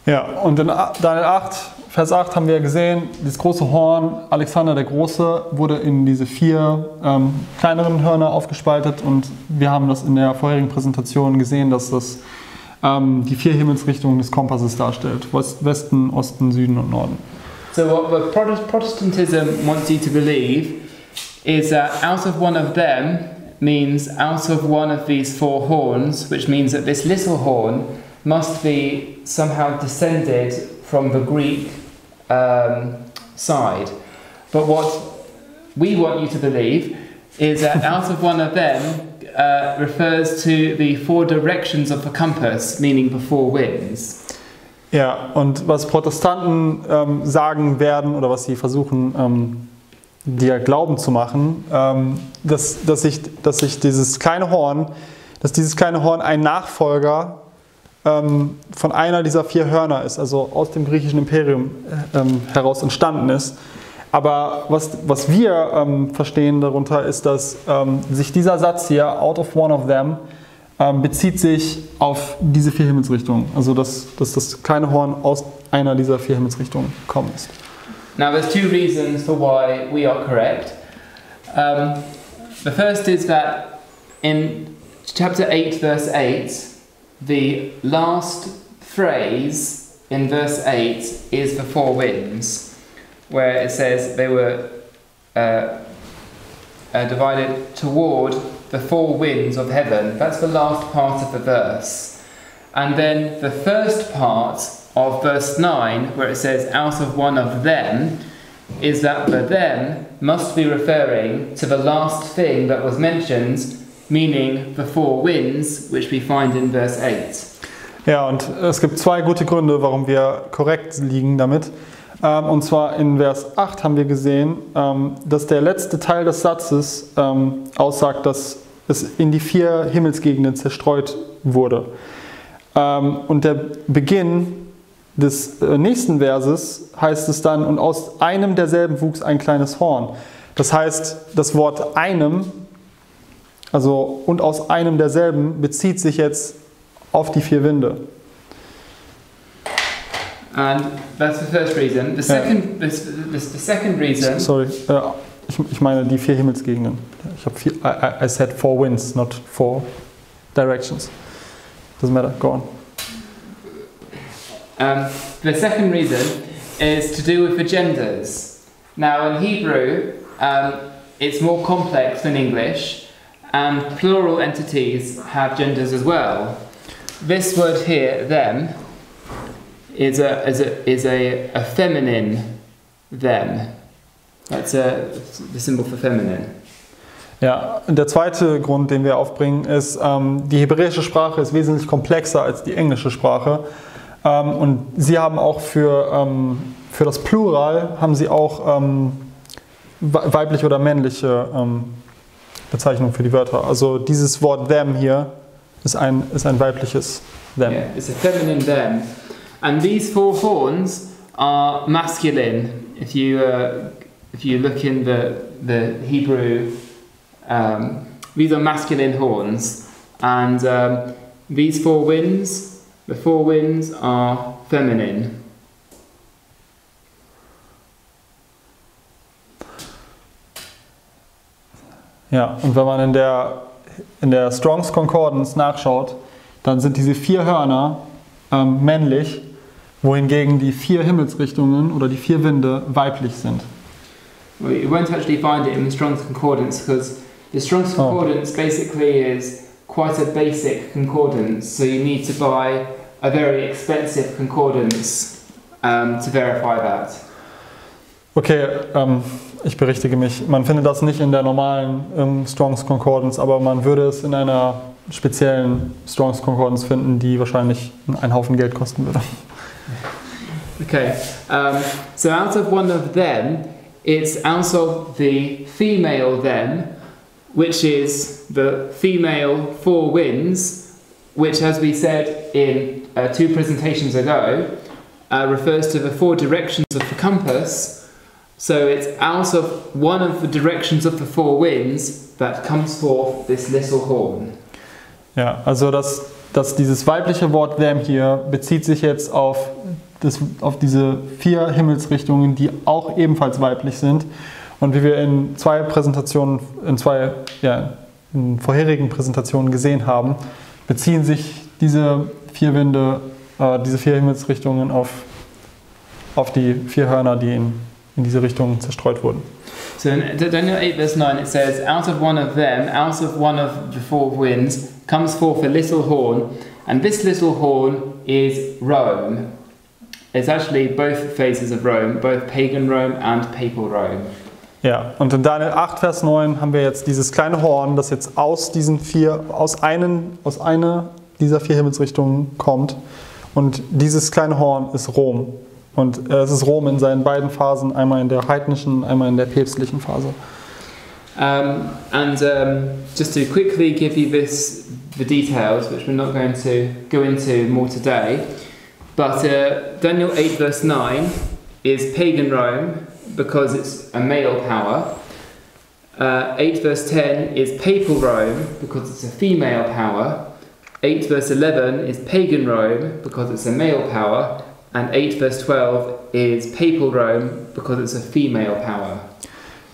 Ja, und in Daniel 8, Vers 8 haben wir gesehen, das große Horn, Alexander der Große, wurde in diese vier ähm, kleineren Hörner aufgespaltet und wir haben das in der vorherigen Präsentation gesehen, dass das ähm, die vier Himmelsrichtungen des Kompasses darstellt. West, Westen, Osten, Süden und Norden. So, what Protestantism wants you to believe is that out of one of them means out of one of these four horns, which means that this little horn must be somehow descended from the Greek um, side. But what we want you to believe is that out of one of them uh, refers to the four directions of the compass, meaning the four winds. Ja, und was Protestanten ähm, sagen werden oder was sie versuchen, ähm, dir glauben zu machen, ähm, dass, dass, sich, dass sich dieses kleine Horn, dass dieses kleine Horn ein Nachfolger ähm, von einer dieser vier Hörner ist, also aus dem griechischen Imperium äh, ähm, heraus entstanden ist. Aber was, was wir ähm, verstehen darunter ist, dass ähm, sich dieser Satz hier, out of one of them, ähm, bezieht sich auf diese vier Himmelsrichtungen. Also dass, dass das kleine Horn aus einer dieser vier Himmelsrichtungen gekommen ist. Now, there's two reasons for why we are correct. Um, the first is that in chapter 8, verse 8, the last phrase in verse 8 is the four winds, where it says they were uh, uh, divided toward the four winds of heaven. That's the last part of the verse. And then the first part of verse 9, where it says, out of one of them, is that the them must be referring to the last thing that was mentioned, meaning the four winds, which we find in verse 8. Ja, und es gibt zwei gute Gründe, warum wir korrekt liegen damit. Ähm, und zwar in Vers 8 haben wir gesehen, ähm, dass der letzte Teil des Satzes ähm, aussagt, dass es in die vier Himmelsgegenden zerstreut wurde. Und der Beginn des äh, nächsten Verses heißt es dann, und aus einem derselben wuchs ein kleines Horn. Das heißt, das Wort einem, also und aus einem derselben, bezieht sich jetzt auf die vier Winde. And that's the first reason. The Yeah. second, the, the, the second reason Sorry, äh, ich, ich meine die vier Himmelsgegenden. Ich habe vier, I, I- I said four winds, not four directions. Doesn't matter, go on. Um, the second reason is to do with the genders. Now, in Hebrew, um, it's more complex than English, and plural entities have genders as well. This word here, them, is a, is a, is a, a feminine them. That's a, the symbol for feminine. Ja, der zweite Grund, den wir aufbringen, ist, ähm, die hebräische Sprache ist wesentlich komplexer als die englische Sprache. Ähm, und sie haben auch für, ähm, für das Plural, haben sie auch ähm, we- weibliche oder männliche Bezeichnungen für die Wörter. Also dieses Wort them hier ist ein, ist ein weibliches them. Yeah, it's a feminine them. And these four horns are masculine. If you, uh, if you look in the, the Hebrew, um, these are masculine horns. And um, these four winds, the four winds are feminine. Ja, und wenn man in der, in der Strongs Concordance nachschaut, dann sind diese vier Hörner ähm, männlich, wohingegen die vier Himmelsrichtungen oder die vier Winde weiblich sind. Well, you won't actually find it in the Strong's Concordance because the Strong's Oh. Concordance basically is quite a basic concordance, so you need to buy a very expensive concordance um, to verify that. Okay, ähm, ich berichtige mich. Man findet das nicht in der normalen ähm, Strongs Concordance, aber man würde es in einer speziellen Strongs Concordance finden, die wahrscheinlich einen Haufen Geld kosten würde. Okay, um, so out of one of them, it's out of the female them, which is the female four winds, which, as we said in uh, two presentations ago, uh, refers to the four directions of the compass. So it's out of one of the directions of the four winds that comes forth this little horn. Ja, also das, das, dieses weibliche Wort them hier bezieht sich jetzt auf, das, auf diese vier Himmelsrichtungen, die auch ebenfalls weiblich sind. Und wie wir in zwei Präsentationen, in zwei ja, in vorherigen Präsentationen gesehen haben, beziehen sich diese vier Winde, äh, diese vier Himmelsrichtungen auf, auf die vier Hörner, die in in diese Richtung zerstreut wurden. So in Daniel 8 verse 9 it says, Out of one of them, out of one of the four winds, comes forth a little horn, and this little horn is Rome. It's actually both phases of Rome, both pagan Rome and papal Rome. Ja, und in Daniel 8, Vers 9 haben wir jetzt dieses kleine Horn, das jetzt aus diesen vier, aus, einen, aus einer dieser vier Himmelsrichtungen kommt. Und dieses kleine Horn ist Rom. Und äh, es ist Rom in seinen beiden Phasen, einmal in der heidnischen, einmal in der päpstlichen Phase. Um, and um, just to quickly give you this, the details, which we're not going to go into more today, but uh, Daniel 8 verse 9 is pagan Rome because it's a male power. Uh, 8 verse 10 is papal Rome because it's a female power. 8 verse 11 is pagan Rome because it's a male power. And 8 verse 12 is papal Rome because it's a female power.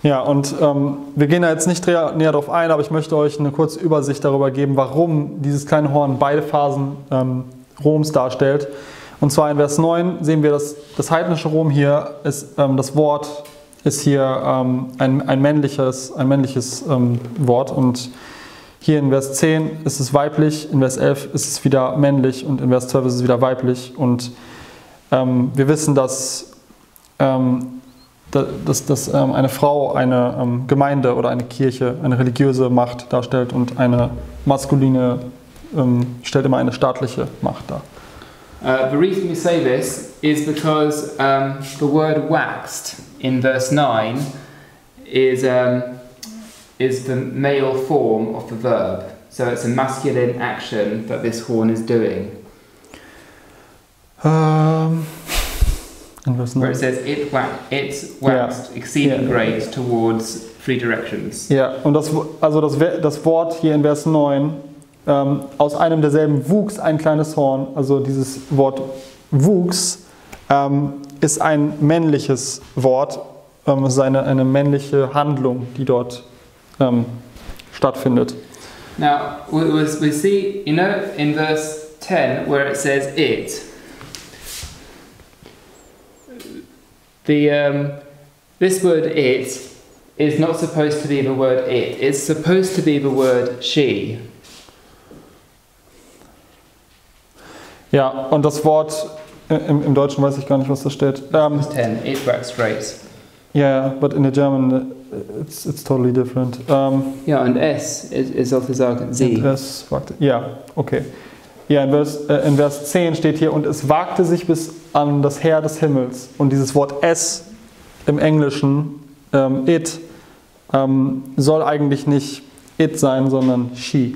Ja, und ähm, wir gehen da jetzt nicht näher darauf ein, aber ich möchte euch eine kurze Übersicht darüber geben, warum dieses kleine Horn beide Phasen ähm, Roms darstellt. Und zwar in Vers 9 sehen wir, dass das heidnische Rom hier ist, ähm, das Wort ist hier ähm, ein, ein männliches, ein männliches ähm, Wort und hier in Vers 10 ist es weiblich, in Vers 11 ist es wieder männlich und in Vers 12 ist es wieder weiblich und ähm, wir wissen, dass, ähm, dass, dass ähm, eine Frau eine ähm, Gemeinde oder eine Kirche, eine religiöse Macht darstellt und eine maskuline ähm, stellt immer eine staatliche Macht dar. Uh, the reason we say this is because the word waxed in verse 9 is, is the male form of the verb. So it's a masculine action that this horn is doing. Um, Where it says it, wa it waxed yeah. exceeding yeah. great towards three directions. Ja, und das, also das, das Wort hier in Vers 9, ähm, aus einem derselben wuchs ein kleines Horn, also dieses Wort wuchs, ähm, ist ein männliches Wort, ähm, es ist eine, eine männliche Handlung, die dort ähm, stattfindet. Now, we, we see, you know, in verse 10 where it says it, The, um, this word it is not supposed to be the word it, it's supposed to be the word she. Ja, und das Wort im, im Deutschen weiß ich gar nicht, was da steht. Um, 10, it works straight. Yeah, but in the German it's, it's totally different. Um, ja, und es ist sozusagen sie. Es wagte, ja, okay. Ja, in Vers, äh, in Vers 10 steht hier, und es wagte sich bis an das Heer des Himmels. Und dieses Wort es im Englischen, ähm, it, ähm, soll eigentlich nicht it sein, sondern she,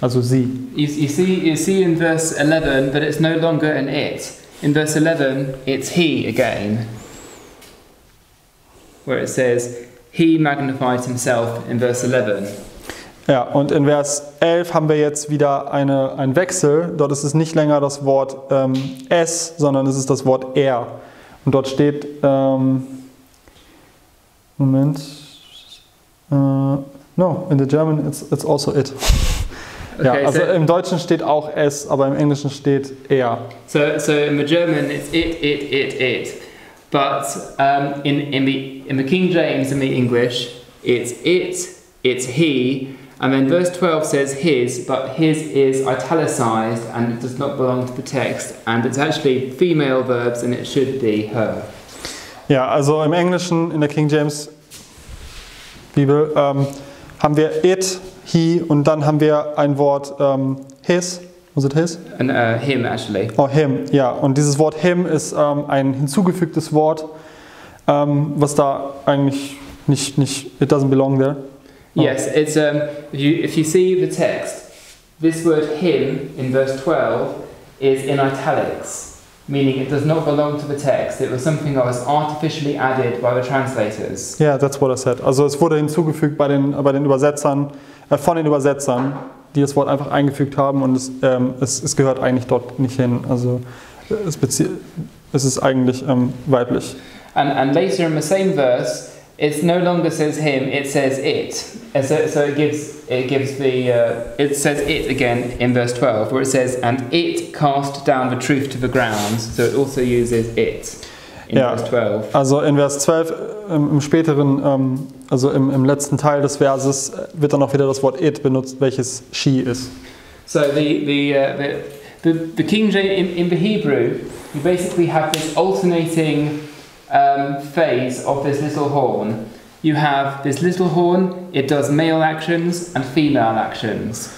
also sie. You, you, see, you see in verse 11 that it's no longer an it. In verse 11, it's he again, where it says, he magnified himself in verse 11. Ja, und in Vers 11 haben wir jetzt wieder eine, einen Wechsel. Dort ist es nicht länger das Wort ähm, es, sondern es ist das Wort er. Und dort steht, ähm, Moment, uh, no, in the German it's, it's also it. Okay, ja, also so im Deutschen steht auch es, aber im Englischen steht er. So, so in the German it's it, it, it, it. But um, in, in, the, in the King James and the English, it's it, it's he, And then verse 12 says his, but his is italicized and it does not belong to the text, and it's actually female verbs and it should be her. Ja, also im Englischen, in der King James Bibel, ähm, haben wir it, he und dann haben wir ein Wort ähm, his. Was it his? And uh, him, actually. Oh, him, ja. Und dieses Wort him ist ähm, ein hinzugefügtes Wort, ähm, was da eigentlich nicht, nicht, it doesn't belong there. Yes, it's um, if you if you see the text, this word him in verse 12 is in italics, meaning it does not belong to the text. It was something that was artificially added by the translators. Ja, that's what I said. Also es wurde hinzugefügt bei den, bei den Übersetzern, äh, von den Übersetzern, die das Wort einfach eingefügt haben und es, ähm, es, es gehört eigentlich dort nicht hin. Also es, es ist eigentlich ähm, weiblich. And and later in the same verse, it no longer says him; it says it. And so, so it gives it gives the uh, it says it again in verse 12, where it says, "And it cast down the truth to the ground." So it also uses it in verse 12. Also in Vers 12, äh, im, im späteren, ähm, also im, im letzten Teil des Verses, äh, wird dann auch wieder das Wort it benutzt, welches she ist. So the the uh, the, the, the King James in, in the Hebrew, you basically have this alternating um, phase of this little horn. You have this little horn; it does male actions and female actions.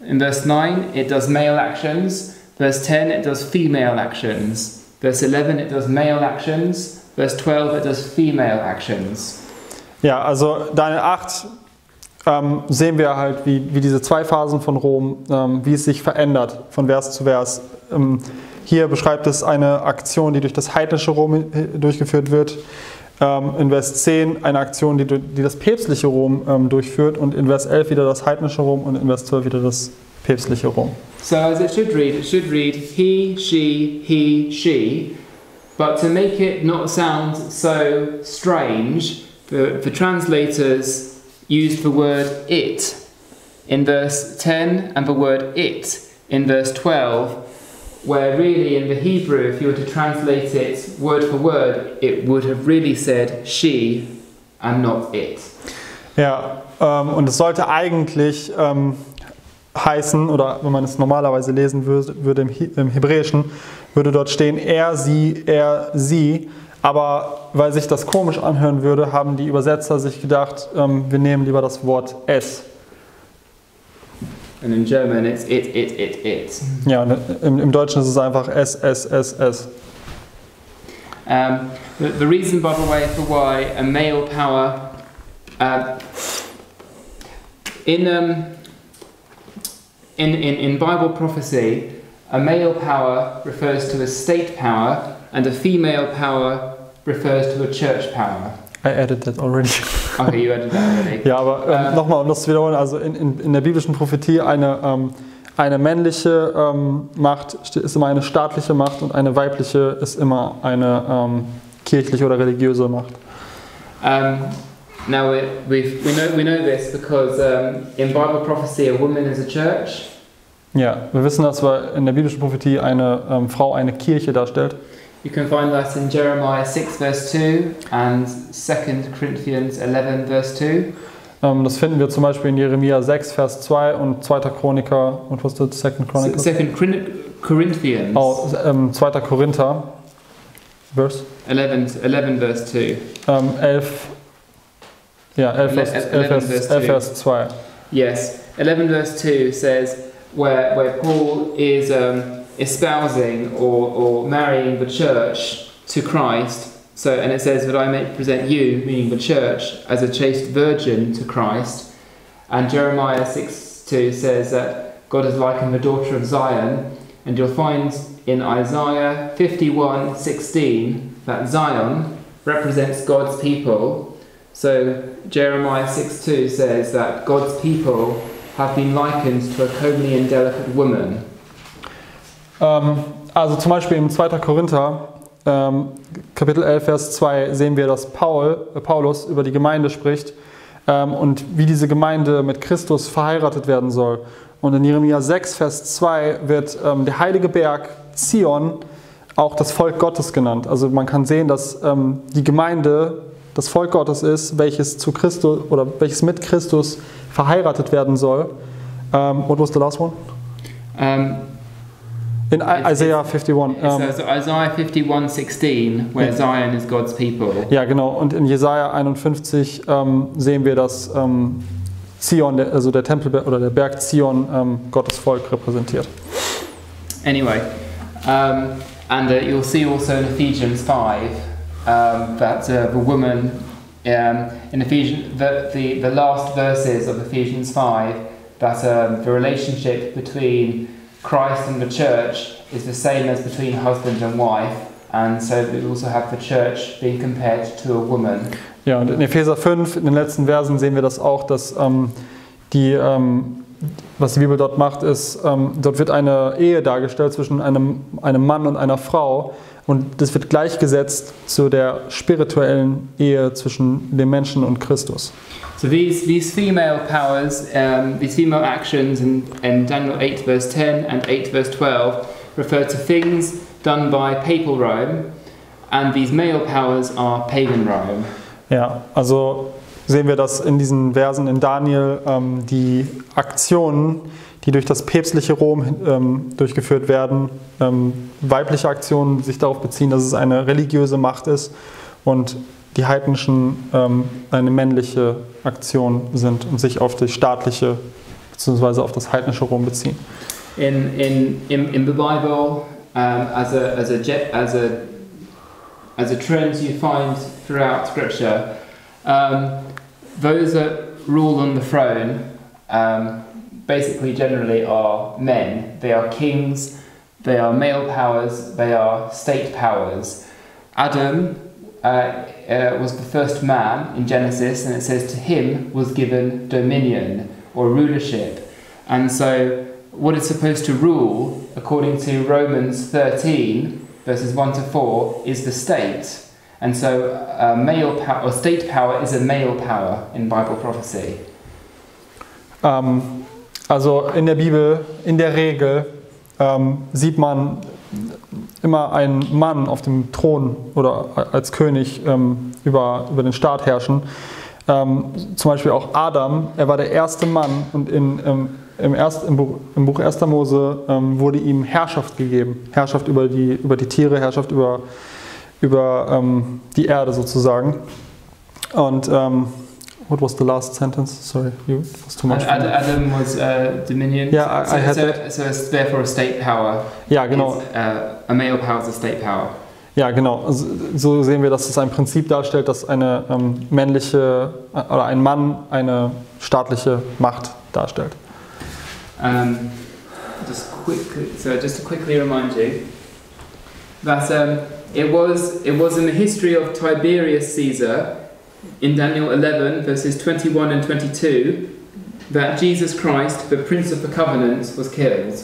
In verse nine, it does male actions. Verse ten, it does female actions. Verse eleven, it does male actions. Verse twelve, it does female actions. Ja, also Daniel 8 ähm, sehen wir halt, wie, wie diese zwei Phasen von Rom, ähm, wie es sich verändert von Vers zu Vers. Ähm, hier beschreibt es eine Aktion, die durch das heidnische Rom äh, durchgeführt wird. Ähm, in Vers 10 eine Aktion, die, die das päpstliche Rom ähm, durchführt. Und in Vers 11 wieder das heidnische Rom und in Vers 12 wieder das päpstliche Rom. So as it should read, it should read he, she, he, she. But to make it not sound so strange, the, the translators used the word it in verse 10 and the word it in verse 12, where really in the Hebrew, if you were to translate it word for word, it would have really said she and not it. Ja, ähm, und es sollte eigentlich ähm, heißen, oder wenn man es normalerweise lesen würde, würde im, im Hebräischen, würde dort stehen er, sie, er, sie. Aber weil sich das komisch anhören würde, haben die Übersetzer sich gedacht, ähm, wir nehmen lieber das Wort es. And in German, it's it, it, it, it. Ja, und im, im Deutschen ist es einfach es, es, es, es. Um, the, the reason, by the way, for why a male power uh, in, um, in, in, in Bible prophecy, a male power refers to a state power, and a female power refers to a church power. I added that already. Okay, you added that already. Ja, aber ähm, Äh. nochmal, um das zu wiederholen, also in, in, in der biblischen Prophetie eine, ähm, eine männliche ähm, Macht ist immer eine staatliche Macht und eine weibliche ist immer eine ähm, kirchliche oder religiöse Macht. Um, now we, we've, we know we know this because um, in Bible prophecy, a woman is a church. Ja, wir wissen, dass wir in der biblischen Prophetie eine ähm, Frau eine Kirche darstellt. You can find that in Jeremiah 6 verse 2 and 2 Corinthians 11 verse 2. Ähm, das finden wir zum Beispiel in Jeremia 6, Vers 2 und 2. Chroniker und was ist das? Second Chronicles? Second Corin- Corinthians Oh, ähm, 2. Korinther, Vers 11, 11 verse 2. ähm, 11, ja, 11, Vers, 11, 11 Vers, Vers 11 2. Vers 2. Yes, 11 verse 2 says where, where Paul is um, espousing or, or marrying the church to Christ. So, and it says that I may present you, meaning the church, as a chaste virgin to Christ. And Jeremiah 6 2 says that God has likened the daughter of Zion. And you'll find in Isaiah 51 16 that Zion represents God's people. So Jeremiah 6 2 says that God's people have been likened to a comely and delicate woman. Ähm, also zum Beispiel im 2. Korinther, ähm, Kapitel 11, Vers 2, sehen wir, dass Paul, äh, Paulus über die Gemeinde spricht ähm, und wie diese Gemeinde mit Christus verheiratet werden soll. Und in Jeremia 6, Vers 2 wird ähm, der heilige Berg Zion auch das Volk Gottes genannt. Also man kann sehen, dass ähm, die Gemeinde das Volk Gottes ist, welches zu Christus oder welches mit Christus verheiratet werden soll. Ähm, what was the last one? Um, In Isaiah 51. So, Ähm, Isaiah 51 16, where. Zion is God's people. ja, genau. Und in Jesaja 51 ähm, sehen wir, dass ähm, Zion, also der Tempel oder der Berg Zion, ähm, Gottes Volk repräsentiert. Anyway, um, and uh, you'll see also in Ephesians 5 um, that uh, the woman um, in Ephesians, the, the, the last verses of Ephesians 5, that um, the relationship between Christ and the church is the same as between husband and wife, and so we also have the church being compared to a woman. Ja, und in Epheser 5, in den letzten Versen, sehen wir das auch, dass ähm, die, ähm, was die Bibel dort macht, ist, ähm, dort wird eine Ehe dargestellt zwischen einem, einem Mann und einer Frau. Und das wird gleichgesetzt zu der spirituellen Ehe zwischen dem Menschen und Christus. So these, these female powers, um, these female actions in, in Daniel 8 verse 10 and 8 verse 12 refer to things done by papal Rome, and these male powers are pagan Rome. Ja, also sehen wir das in diesen Versen in Daniel, ähm, die Aktionen, die durch das päpstliche Rom ähm, durchgeführt werden, ähm, weibliche Aktionen sich darauf beziehen, dass es eine religiöse Macht ist und die heidnischen ähm, eine männliche Aktion sind und sich auf die staatliche bzw. auf das heidnische Rom beziehen. In, in, in, in the Bible, um, as, a, as, a, as, a, as a trend you find throughout Scripture, um, those that rule on the throne um, basically generally are men. They are kings, they are male powers, they are state powers. Adam uh, uh, was the first man in Genesis, and it says to him was given dominion or rulership. And so, what is supposed to rule, according to Romans 13, verses 1 to 4, is the state. And so, uh, male power or state power is a male power in Bible prophecy. Ähm, also in der Bibel, in der Regel, ähm, sieht man immer einen Mann auf dem Thron oder als König ähm, über, über den Staat herrschen. Ähm, zum Beispiel auch Adam, er war der erste Mann und in, ähm, im, erst, im, Buch, im Buch 1. Mose ähm, wurde ihm Herrschaft gegeben. Herrschaft über die, über die Tiere, Herrschaft über, über ähm, die Erde sozusagen. Und ähm, what was the last sentence? Sorry, you, it was too much. Ad- for me. Ad- Adam was uh, dominion. Yeah, I- so, I had so, that. so it's therefore a state power. Ja, genau. It's, uh, a male power is a state power. Ja, genau. Also, So sehen wir, dass es ein Prinzip darstellt, dass eine ähm, männliche äh, oder ein Mann eine staatliche Macht darstellt. Um, just quickly, so just to quickly remind you that um, it was it was in the history of Tiberius Caesar in Daniel 11 verses 21 and 22 that Jesus Christ, the Prince of the Covenants, was killed.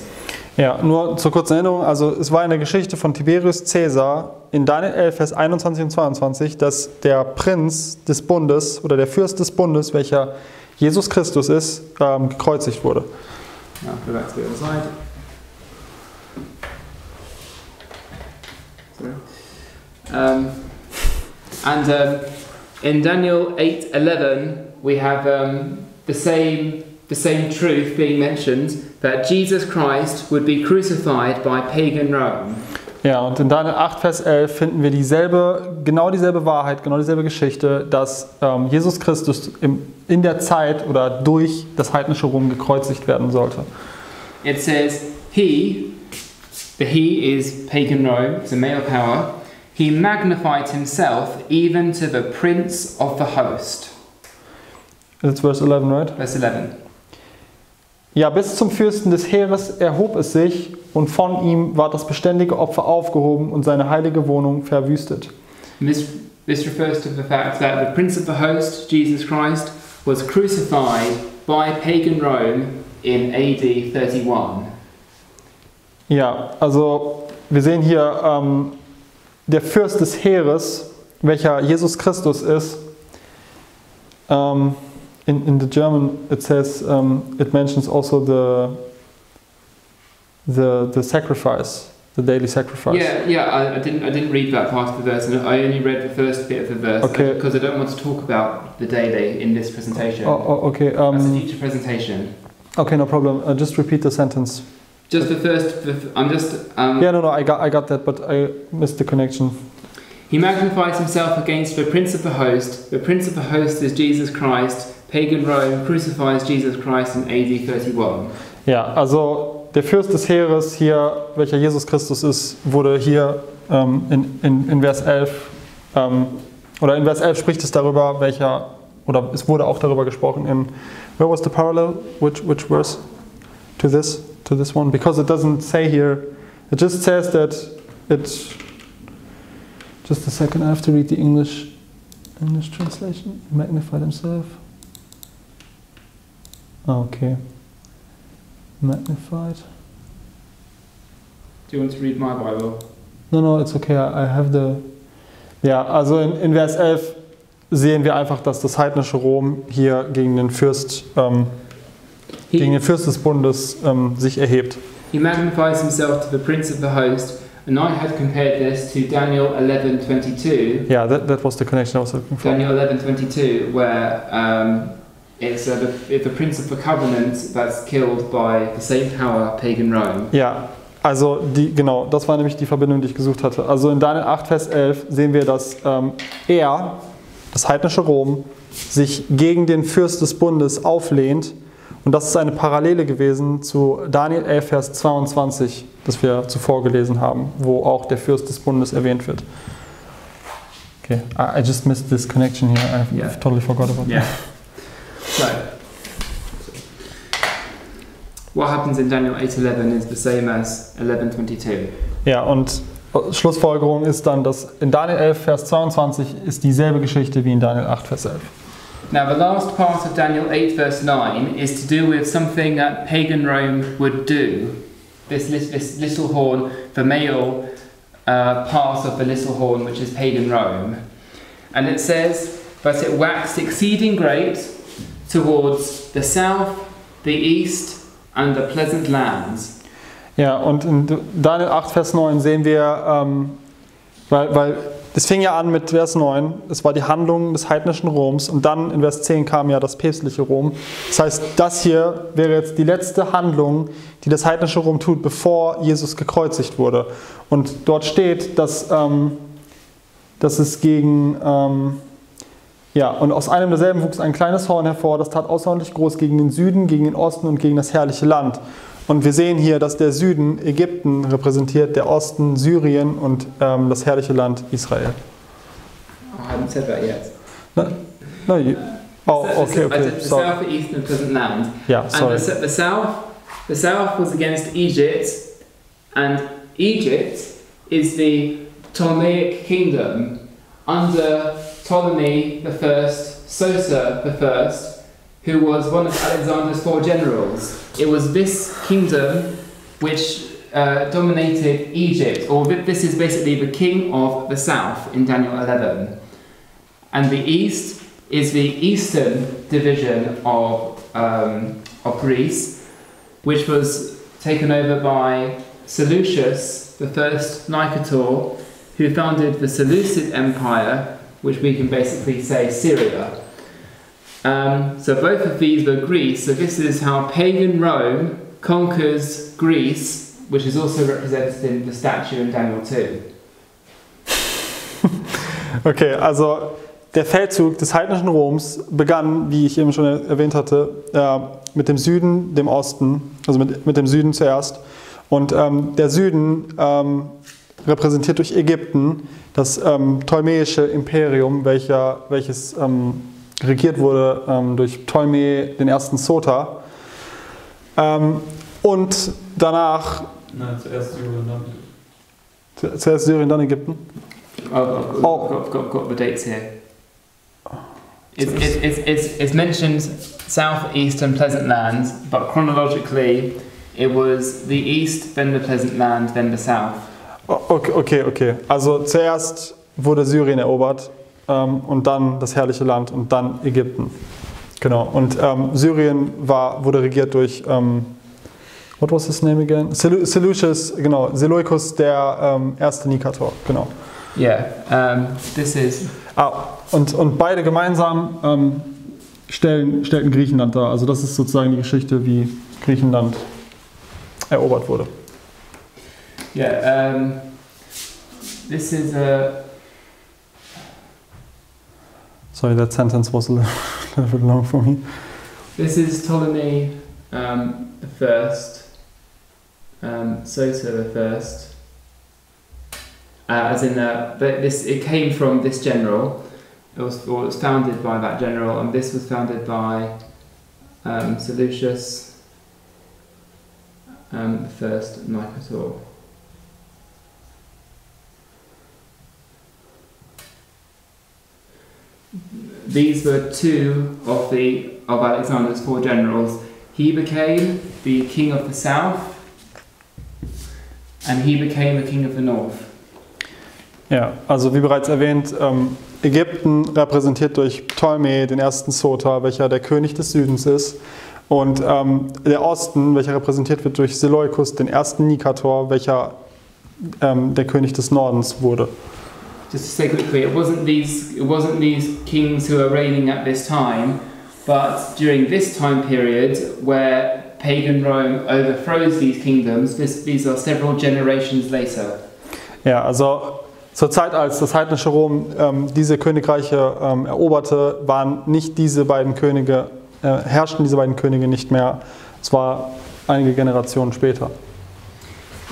Ja, nur zur kurzen Erinnerung, also es war in der Geschichte von Tiberius Caesar in Daniel 11, Vers 21 und 22, dass der Prinz des Bundes oder der Fürst des Bundes, welcher Jesus Christus ist, ähm, gekreuzigt wurde. Now go back to the other side. Sorry. Um, and um, in Daniel 8:11 we have um, the same the same truth being mentioned that Jesus Christ would be crucified by pagan Rome. Ja, und in Daniel 8, Vers 11 finden wir dieselbe, genau dieselbe Wahrheit, genau dieselbe Geschichte, dass ähm, Jesus Christus im, in der Zeit oder durch das heidnische Rom gekreuzigt werden sollte. It says he, the he is pagan Rome, it's a male power. He magnified himself even to the prince of the host. That's verse 11, right? Verse 11. Ja, bis zum Fürsten des Heeres erhob es sich und von ihm war das beständige Opfer aufgehoben und seine heilige Wohnung verwüstet. This, this refers to the fact that the Prince of the Host, Jesus Christ, was crucified by pagan Rome in AD 31. Ja, also wir sehen hier ähm, der Fürst des Heeres, welcher Jesus Christus ist. Ähm, in, in the German it says, um, it mentions also the, the, the sacrifice, the daily sacrifice. Yeah, yeah, I, I didn't I didn't read that part of the verse, and I only read the first bit of the verse Okay. because I don't want to talk about the daily in this presentation. Oh, oh, okay, That's a um, future presentation. okay, no problem. Uh, just repeat the sentence. Just the first, I'm just. Um, Yeah, no, no, I got, I got that, but I missed the connection. He magnifies himself against the prince of the host. The prince of the host is Jesus Christ. Pagan Rome crucifies Jesus Christ in AD 31. Ja, also der Fürst des Heeres hier, welcher Jesus Christus ist, wurde hier ähm, in, in, in Vers 11, ähm, oder in Vers 11 spricht es darüber, welcher, oder es wurde auch darüber gesprochen in, where was the parallel? Which, which verse to this, to this one? Because it doesn't say here, it just says that it, just a second, I have to read the English, English translation, magnified himself. Ah, okay. Magnified. Do you want to read my Bible? No, no, it's okay. I I have the. Ja, also in, in Vers 11 sehen wir einfach, dass das heidnische Rom hier gegen den Fürst, ähm, gegen He, den Fürst des Bundes ähm, sich erhebt. he magnifies himself to the prince of the host, and I had compared this to Daniel 11:22. Ja, that, that was the connection I was looking for. Daniel 11:22, where um, it's uh, the, the prince of the covenant that's killed by the same power, pagan Rome. Ja, also die, genau, das war nämlich die Verbindung, die ich gesucht hatte. Also in Daniel 8, Vers 11 sehen wir, dass ähm, er, das heidnische Rom, sich gegen den Fürst des Bundes auflehnt. Und das ist eine Parallele gewesen zu Daniel 11, Vers 22, das wir zuvor gelesen haben, wo auch der Fürst des Bundes erwähnt wird. Okay, I, just missed this connection here. I've Yeah. totally forgot about Yeah. So, what happens in Daniel 8:11 is the same as 11:22. Ja, und Schlussfolgerung ist dann, dass in Daniel 11, Vers 22 ist dieselbe Geschichte wie in Daniel 8, Vers 11. Now, the last part of Daniel 8, verse 9, is to do with something that pagan Rome would do. This, this little horn, the male uh, part of the little horn, which is pagan Rome. And it says, But it waxed exceeding great towards the south, the east, and the pleasant lands. Ja, und in Daniel 8, Vers 9 sehen wir, ähm, weil, weil es fing ja an mit Vers 9, es war die Handlung des heidnischen Roms und dann in Vers 10 kam ja das päpstliche Rom. Das heißt, das hier wäre jetzt die letzte Handlung, die das heidnische Rom tut, bevor Jesus gekreuzigt wurde. Und dort steht, dass, ähm, dass es gegen, ähm, ja, und aus einem derselben wuchs ein kleines Horn hervor, das tat außerordentlich groß gegen den Süden, gegen den Osten und gegen das herrliche Land. Und wir sehen hier, dass der Süden Ägypten repräsentiert, der Osten Syrien und ähm, das herrliche Land Israel. I haven't said that yet. No, you, oh, So- okay, so- I okay, said the sorry. south, east, and pleasant land. Yeah, And sorry. the, the south, the south was against Egypt, and Egypt is the Ptolemaic kingdom under Ptolemy the first, Soter the first, who was one of Alexander's four generals. It was this kingdom which uh, dominated Egypt, or this is basically the king of the south in Daniel 11. And the east is the eastern division of, um, of Greece, which was taken over by Seleucus, the first Nicator, who founded the Seleucid Empire, which we can basically say Syria. Um, so both of these were Greece, so this is how pagan Rome conquers Greece, which is also represented in the statue in Daniel 2. Okay, also der Feldzug des heidnischen Roms begann, wie ich eben schon erwähnt hatte, äh, mit dem Süden, dem Osten, also mit, mit dem Süden zuerst. Und ähm, der Süden ähm, repräsentiert durch Ägypten das ähm, ptolemäische Imperium, welcher, welches ähm, regiert wurde ähm, durch Ptolemy den ersten Soter. Ähm, und danach Nein, zuerst Syrien, dann zu- zuerst Syrien, dann Ägypten. Oh, got, Oh. got, got, got the dates here. It's, it's, it's, it's, it's mentioned south, east, and pleasant lands, but chronologically, it was the east, then the pleasant land, then the south. Okay, okay, okay. Also zuerst wurde Syrien erobert ähm, und dann das herrliche Land und dann Ägypten. Genau. Und ähm, Syrien war, wurde regiert durch, ähm, what was his name again? Seleucus, genau, Seleucus, der ähm, erste Nikator, genau. Yeah, um, this is Ah, und, und beide gemeinsam ähm, stellen, stellten Griechenland dar. Also das ist sozusagen die Geschichte, wie Griechenland erobert wurde. Yeah, um, this is a. Sorry, that sentence was a little, little bit long for me. This is Ptolemy um, the first, um, the first. Uh, as in, uh, th- this it came from this general. It was, or it was founded by that general, and this was founded by um, Seleucus um, the first Nicator. These were two of the of Alexander's four generals. He became the king of the south, and he became the king of the north. Ja, also wie bereits erwähnt, ähm, Ägypten repräsentiert durch Ptolemy den ersten Sota, welcher der König des Südens ist. Und ähm, der Osten, welcher repräsentiert wird durch Seleukus, den ersten Nikator, welcher ähm, der König des Nordens wurde. Just to say quickly, it wasn't these it wasn't these kings who are reigning at this time, but during this time period where pagan Rome overthrows these kingdoms. This, these are several generations later. Ja, also zur Zeit, als das heidnische Rom ähm, diese Königreiche ähm, eroberte, waren nicht diese beiden Könige, äh, herrschten diese beiden Könige nicht mehr. Es war einige Generationen später.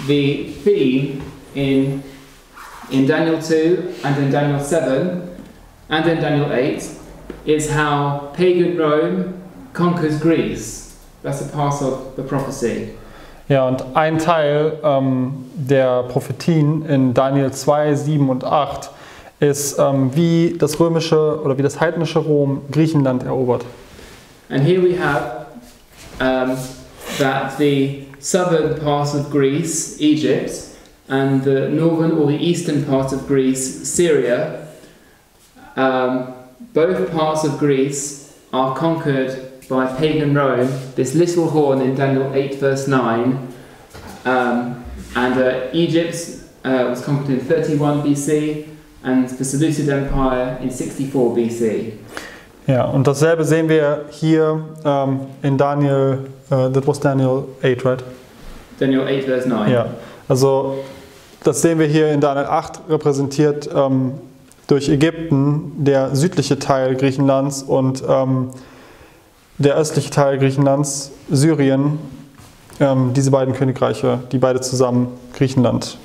The theme in in Daniel 2 and in Daniel 7 and in Daniel 8 is how pagan Rome conquers Greece. That's a part of the prophecy. Ja, und ein Teil ähm, der Prophetien in Daniel 2, 7 und 8 ist, ähm, wie das römische oder wie das heidnische Rom Griechenland erobert. And here we have um, that the southern part of Greece, Egypt, and the northern or the eastern part of Greece, Syria, um, both parts of Greece are conquered by pagan Rome. This little horn in Daniel 8, verse 9. Um, and uh, Egypt uh, was conquered in 31 BC, and the Seleucid Empire in 64 BC. Ja, und dasselbe sehen wir hier ähm, in Daniel, äh, that was Daniel 8, right? Daniel 8, verse 9. Ja, also das sehen wir hier in Daniel 8 repräsentiert ähm, durch Ägypten, der südliche Teil Griechenlands und ähm, der östliche Teil Griechenlands, Syrien, ähm, diese beiden Königreiche, die beide zusammen Griechenland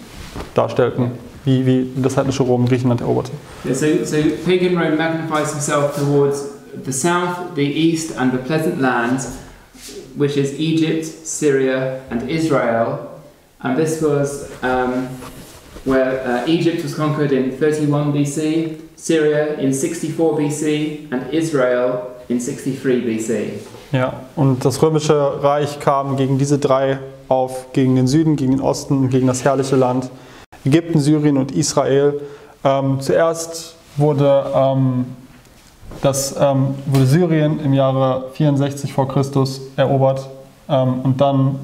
darstellten, wie, wie das heidnische Rom Griechenland eroberte. Yeah, so, so pagan Rome magnifies himself towards the south, the east, and the pleasant lands, which is Egypt, Syria, and Israel. And this was um, where uh, Egypt was conquered in 31 BC, Syria in 64 BC, and Israel in 63 BC. Ja, und das römische Reich kam gegen diese drei auf, gegen den Süden, gegen den Osten und gegen das herrliche Land. Ägypten, Syrien und Israel. Ähm, zuerst wurde, ähm, das, ähm, wurde Syrien im Jahre 64 vor Christus erobert ähm, und dann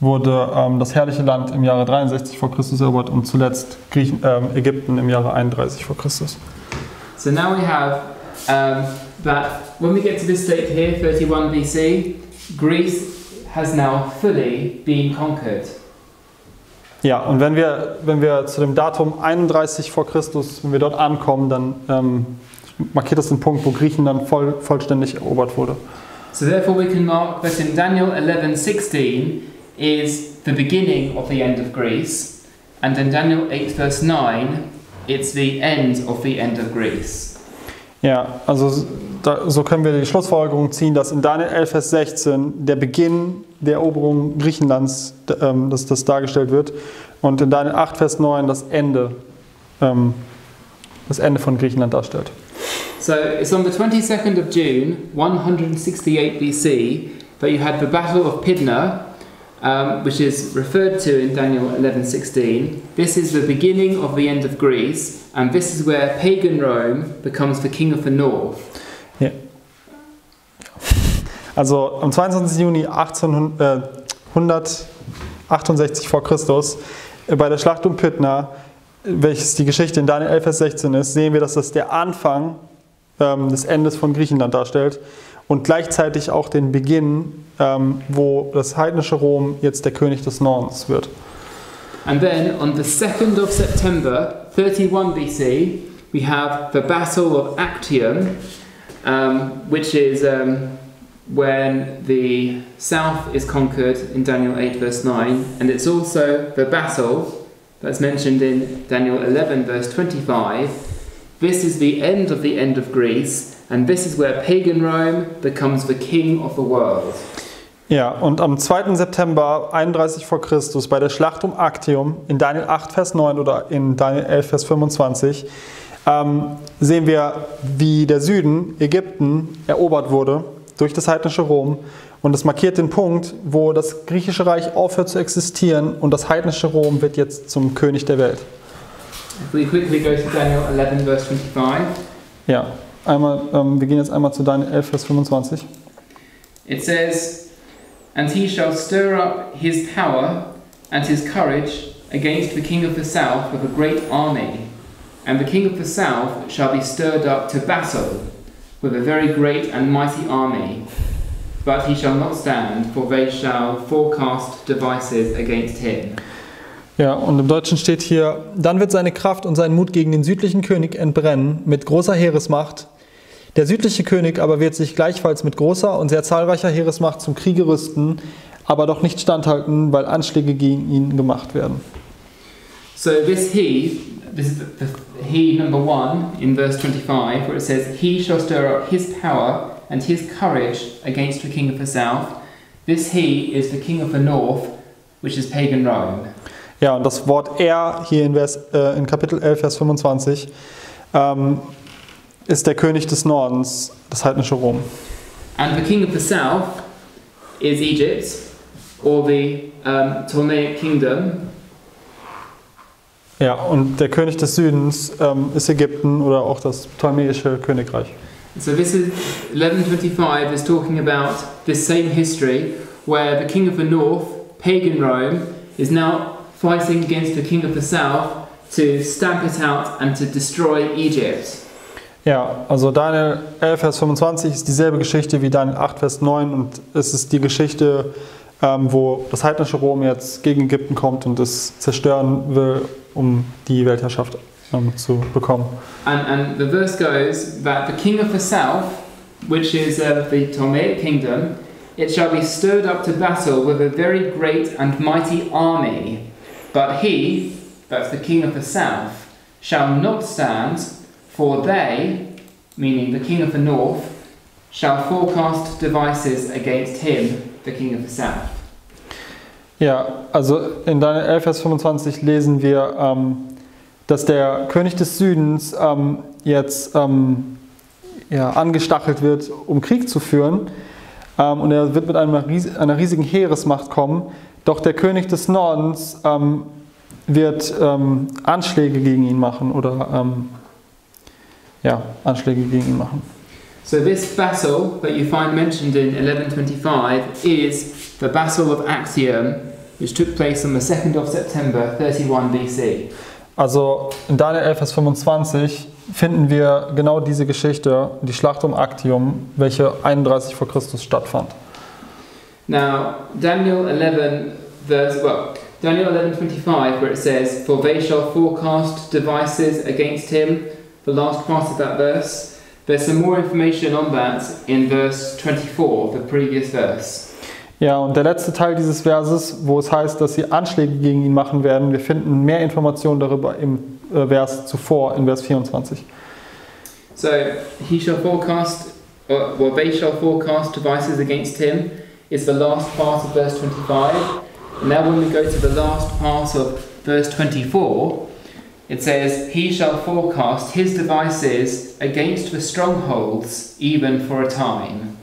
wurde ähm, das herrliche Land im Jahre 63 vor Christus erobert und zuletzt Griechen, ähm, Ägypten im Jahre 31 vor Christus. So now we have um, that when we get to this date here, 31 BC, Greece has now fully been conquered. Ja, und wenn wir, wenn wir zu dem Datum 31 vor Christus, wenn wir dort ankommen, dann ähm, markiert das den Punkt, wo Griechenland voll, vollständig erobert wurde. So therefore we can mark that in Daniel 11:16 is the beginning of the end of Greece, and in Daniel 8 verse 9 it's the end of the end of Greece. Ja, also da, so können wir die Schlussfolgerung ziehen, dass in Daniel 11, Vers 16 der Beginn der Eroberung Griechenlands, ähm, dass das dargestellt wird, und in Daniel 8, Vers 9 das Ende, ähm, das Ende von Griechenland darstellt. So it's on the 22nd of June 168 BC that you had the Battle of Pydna, um, which is referred to in Daniel 11:16. This is the beginning of the end of Greece, and this is where pagan Rome becomes the king of the north. Also am 22. Juni 1800, äh, 168 vor Christus äh, bei der Schlacht um Pydna, welches die Geschichte in Daniel 11, Vers 16 ist, sehen wir, dass das der Anfang ähm, des Endes von Griechenland darstellt. Und gleichzeitig auch den Beginn, ähm, wo das heidnische Rom jetzt der König des Nordens wird. And then on the 2nd of September 31 BC, we have the Battle of Actium, um, which is um, when the south is conquered in Daniel 8, verse 9, and it's also the battle that's mentioned in Daniel 11, verse 25. This is the end of the end of Greece, and this is where pagan Rome becomes the king of the world. Ja, und am 2. September 31 vor Christus bei der Schlacht um Actium in Daniel 8, Vers 9 oder in Daniel 11, Vers 25 ähm, sehen wir, wie der Süden, Ägypten, erobert wurde durch das heidnische Rom. Und das markiert den Punkt, wo das griechische Reich aufhört zu existieren und das heidnische Rom wird jetzt zum König der Welt. If we quickly go to Daniel 11, verse 25, Ja, einmal, ähm, wir gehen jetzt einmal zu Daniel 11, Vers 25. it says, And he shall stir up his power and his courage against the king of the south with a great army. And the king of the south shall be stirred up to battle with a very great and mighty army. But he shall not stand, for they shall forecast devices against him. Ja, und im Deutschen steht hier, dann wird seine Kraft und sein Mut gegen den südlichen König entbrennen mit großer Heeresmacht. Der südliche König aber wird sich gleichfalls mit großer und sehr zahlreicher Heeresmacht zum Kriege rüsten, aber doch nicht standhalten, weil Anschläge gegen ihn gemacht werden. So this he, this is the, the he number one in verse 25, where it says, He shall stir up his power and his courage against the king of the south. This he is the king of the north, which is pagan Rome. Ja, und das Wort er hier in, Vers, äh, in Kapitel 11, Vers 25 ähm, ist der König des Nordens, das heidnische Rom. And the king of the south is Egypt, or the um, Ptolemaic kingdom, Ja, und der König des Südens ähm, ist Ägypten oder auch das ptolemäische Königreich. So this is 1125 is talking about this same history where the king of the north, pagan Rome, is now fighting against the king of the south to stamp it out and to destroy Egypt. Ja, also Daniel 11, Vers 25 ist dieselbe Geschichte wie Daniel 8, Vers 9 und es ist die Geschichte, ähm, wo das heidnische Rom jetzt gegen Ägypten kommt und es zerstören will, um die Weltherrschaft ähm, zu bekommen. And, and the verse goes that the king of the south, which is uh, the Ptolemaic kingdom, it shall be stirred up to battle with a very great and mighty army. But he, that's the king of the south, shall not stand, for they, meaning the king of the north, shall forecast devices against him, the king of the south. Ja, also in Daniel 11, Vers 25 lesen wir, ähm, dass der König des Südens ähm, jetzt ähm, ja, angestachelt wird, um Krieg zu führen. Ähm, und er wird mit einer, einer riesigen Heeresmacht kommen. Doch der König des Nordens ähm, wird ähm, Anschläge gegen ihn machen oder ja, Anschläge gegen ihn machen. So this battle that you find mentioned in 1125 is the Battle of Actium, which took place on the 2nd of September 31 BC. Also in Daniel 11, Vers 25 finden wir genau diese Geschichte, die Schlacht um Actium, welche 31 vor Christus stattfand. Now, Daniel 11, verse, well, Daniel 11.25, where it says, For they shall forecast devices against him, the last part of that verse, there's some more information on that in verse 24, the previous verse. Ja, und der letzte Teil dieses Verses, wo es heißt, dass sie Anschläge gegen ihn machen werden, wir finden mehr Informationen darüber im äh, Vers zuvor, in Vers 24. So, he shall forecast, or, well, they shall forecast devices against him, is the last part of verse 25. Now, when we go to the last part of verse 24, it says, He shall forecast his devices against the strongholds, even for a time.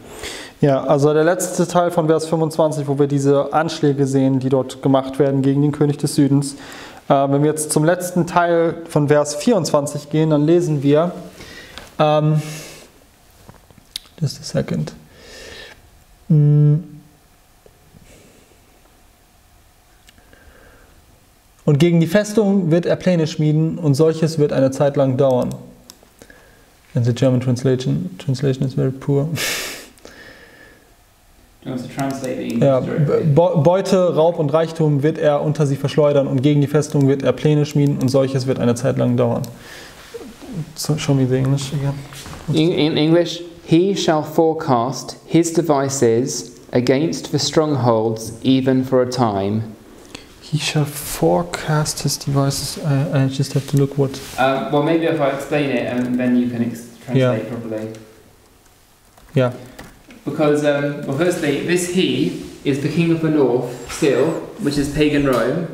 Ja, also der letzte Teil von Vers 25, wo wir diese Anschläge sehen, die dort gemacht werden gegen den König des Südens. Äh, wenn wir jetzt zum letzten Teil von Vers 24 gehen, dann lesen wir, ähm, just a second. Mm. Und gegen die Festung wird er Pläne schmieden und solches wird eine Zeit lang dauern. And the German translation, translation is very poor. You want to translate the English Ja, Beute, Raub und Reichtum wird er unter sie verschleudern und gegen die Festung wird er Pläne schmieden und solches wird eine Zeit lang dauern. So, show me the English again. In, in English, he shall forecast his devices against the strongholds even for a time. He shall forecast his devices. I, I just have to look what. Um, well, maybe if I explain it and then you can ex- translate Yeah. properly. Yeah. Because, um, well, firstly, this he is the king of the north still, which is pagan Rome,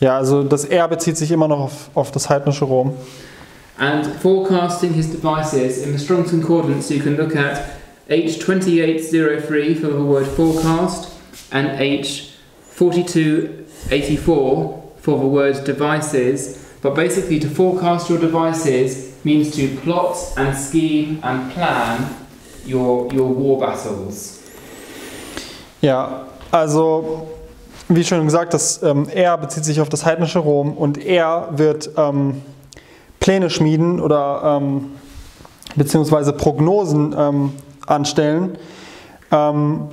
Ja, also das Er bezieht sich immer noch auf, auf das heidnische Rom. and forecasting his devices in the strong Concordance, you can look at H2803 for the word forecast and H4284 for the word devices. But basically, to forecast your devices means to plot and scheme and plan your, your war battles. Ja, also wie schon gesagt, das ähm, Er bezieht sich auf das heidnische Rom und er wird ähm, Pläne schmieden oder ähm, beziehungsweise Prognosen ähm, anstellen. Ähm,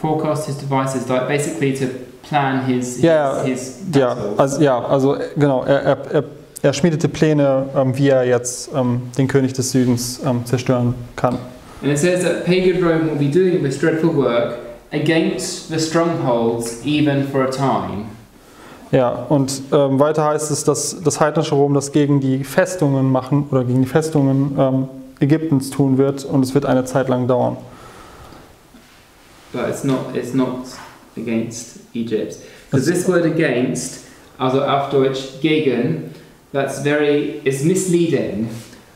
Forecast his devices, like basically to plan his, his, Ja, his ja, battles. also, ja, also genau, er, er, er, er schmiedete Pläne, ähm, wie er jetzt ähm, den König des Südens ähm, zerstören kann. And it says that pagan Rome will be doing this dreadful work against the strongholds even for a time. Ja, und ähm, weiter heißt es, dass das heidnische Rom das gegen die Festungen machen oder gegen die Festungen ähm, Ägyptens tun wird und es wird eine Zeit lang dauern. But it's not it's not against Egypt. Because this word against, also auf Deutsch gegen, that's very is misleading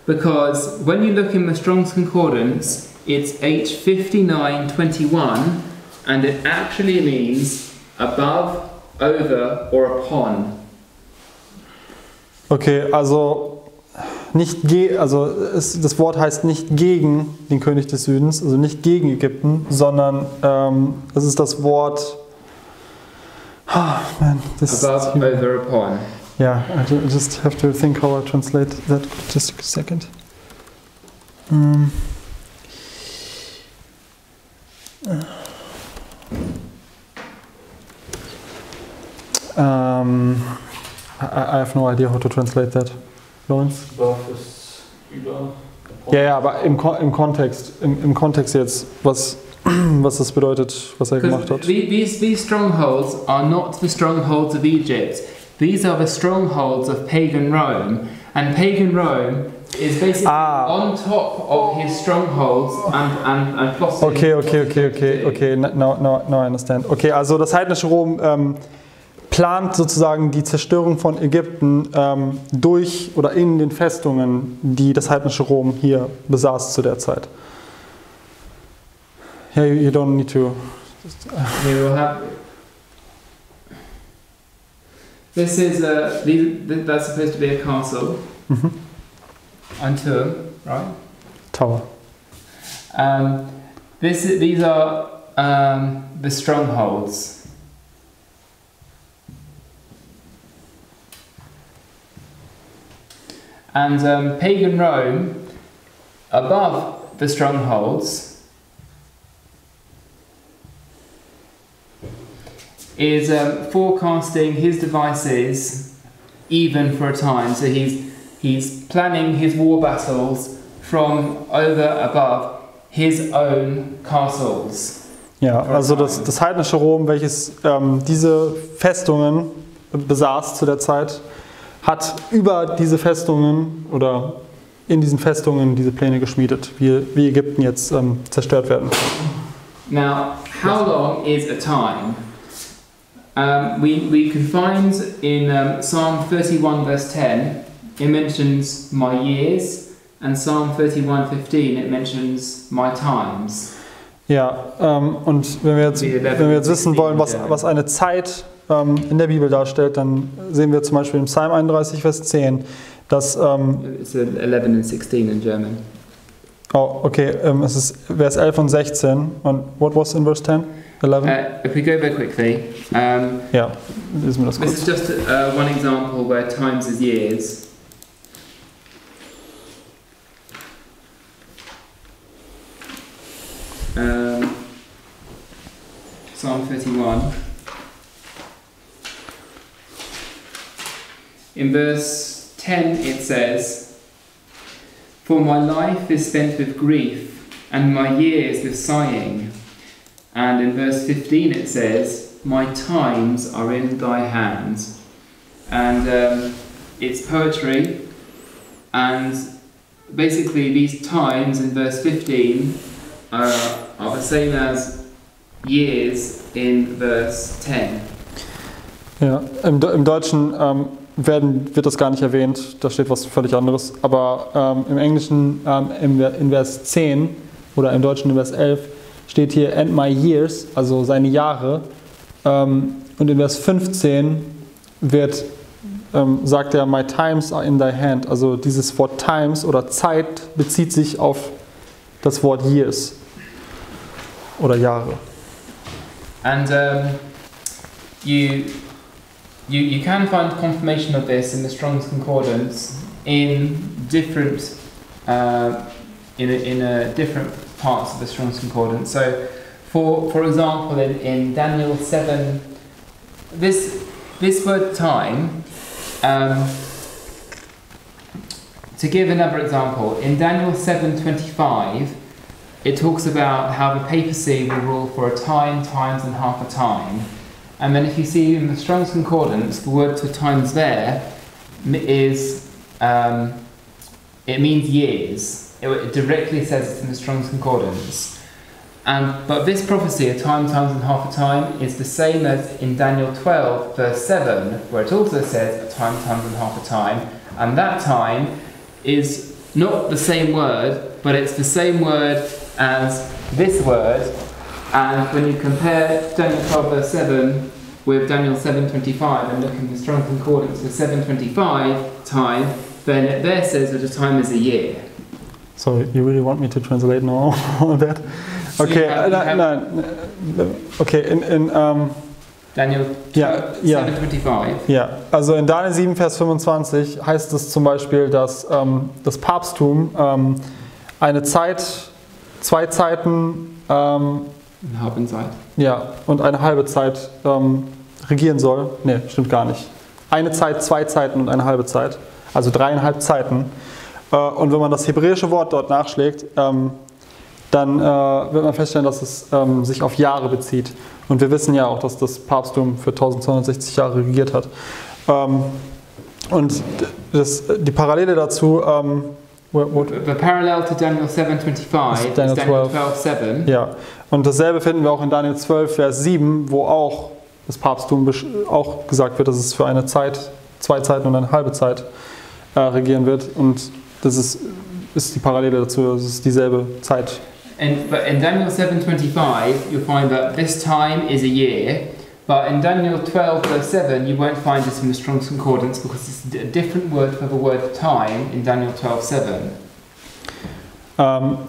because when you look in the Strong's Concordance, it's H5921 and it actually means above, over or upon. Okay, also nicht ge also es, das Wort heißt nicht gegen den König des Südens, also nicht gegen Ägypten, sondern ähm, es ist das Wort. Ah, man, das Above, over, upon. Yeah, I ju- just have to think how I translate that. Just a second. Um, um, I, I have no idea how to translate that. Über. Ja, ja, aber im, Ko- im Kontext, im, im Kontext jetzt, was, was das bedeutet, was er gemacht hat. the- these, these strongholds are not the strongholds of Egypt. These are the strongholds of pagan Rome. And pagan Rome is basically Ah. on top of his strongholds and, and, and. Okay, okay, okay, okay, okay, now, now, now I understand. Okay, also das heidnische Rom ähm, plant sozusagen die Zerstörung von Ägypten ähm, durch oder in den Festungen, die das heidnische Rom hier besaß zu der Zeit. Yeah, you, you don't need to. We will have. This is a. These, th- that's supposed to be a castle. Mhm. And Turm, right? Tower. Um, this, these are um, the strongholds. And um, pagan Rome, above the strongholds, is um, forecasting his devices even for a time. So he's, he's planning his war battles from over above his own castles. Ja, also das, das heidnische Rom, welches ähm, diese Festungen besaß zu der Zeit, hat über diese Festungen oder in diesen Festungen diese Pläne geschmiedet, wie, wie Ägypten jetzt ähm, zerstört werden. Now, how long is a time? Um, we, we can find in um, Psalm 31, verse 10, it mentions my years, and Psalm 31, 15, it mentions my times. Ja, ähm, und wenn wir, jetzt, wenn wir jetzt wissen wollen, was, was eine Zeit ähm, in der Bibel darstellt, dann sehen wir zum Beispiel im Psalm 31, Vers 10, dass, ähm, It's uh, 11 and 16 in German. oh, okay, ähm, es ist Vers 11 und 16. Und what was in Vers 10? 11? Uh, if we go very quickly, um, ja, lesen wir das this kurz. is just uh, one example where times is years. Um, Psalm 31. In verse 10 it says, For my life is spent with grief, and my years with sighing. And in verse 15 it says, My times are in thy hands. And um, it's poetry, and basically these times in verse 15 are, are the same as years in verse 10. Ja, im, im Deutschen ähm, werden, wird das gar nicht erwähnt, da steht was völlig anderes. Aber ähm, im Englischen ähm, im, in Vers 10 oder im Deutschen in Vers 11 steht hier and my years, also seine Jahre. Ähm, und in Vers 15 wird, ähm, sagt er, my times are in thy hand. Also dieses Wort times oder Zeit bezieht sich auf das Wort years oder Jahre. And um, you, you, you can find confirmation of this in the Strong's Concordance in different, uh, in, a, in a different parts of the Strong's Concordance. So, for, for example, in, in Daniel 7, this, this word time, um, to give another example, in Daniel 7.25, it talks about how the papacy will rule for a time, times, and half a time. And then if you see in the Strong's Concordance, the word for times there is, um, it means years. It, it directly says it in the Strong's Concordance. And, but this prophecy, a time, times, and half a time, is the same as in Daniel 12, verse 7, where it also says a time, times, and half a time. And that time is not the same word, but it's the same word as this word. And when you compare Daniel 12, verse 7 with Daniel 7.25 and look in the Strong Concordance for 7.25 time, then it there says that a time is a year. So you really want me to translate now all that? So Okay, nein, have nein, okay, in, in ähm, Daniel Ja, ja. 7.25. Ja, also in Daniel 7, Vers 25 heißt es zum Beispiel, dass ähm, das Papsttum ähm, eine Zeit, zwei Zeiten ähm, Haben Zeit. ja, und eine halbe Zeit ähm, regieren soll. Ne, stimmt gar nicht. Eine Zeit, zwei Zeiten und eine halbe Zeit. Also dreieinhalb Zeiten. Äh, und wenn man das hebräische Wort dort nachschlägt, ähm, dann äh, wird man feststellen, dass es ähm, sich auf Jahre bezieht. Und wir wissen ja auch, dass das Papsttum für 1260 Jahre regiert hat. Ähm, und das, die Parallele dazu, wo- wo- The parallel to Daniel 7.25 Is is Daniel Daniel 12. 12.7. ja, und dasselbe finden wir auch in Daniel 12, Vers 7, wo auch das Papsttum auch gesagt wird, dass es für eine Zeit, zwei Zeiten und eine halbe Zeit äh, regieren wird. Und das ist, ist die Parallele dazu, es ist dieselbe Zeit. And, but in Daniel 7.25, you'll find that this time is a year. But in Daniel 12, verse 7, you won't find this in the Strong's Concordance because it's a different word for the word time in Daniel 12, 7. Um,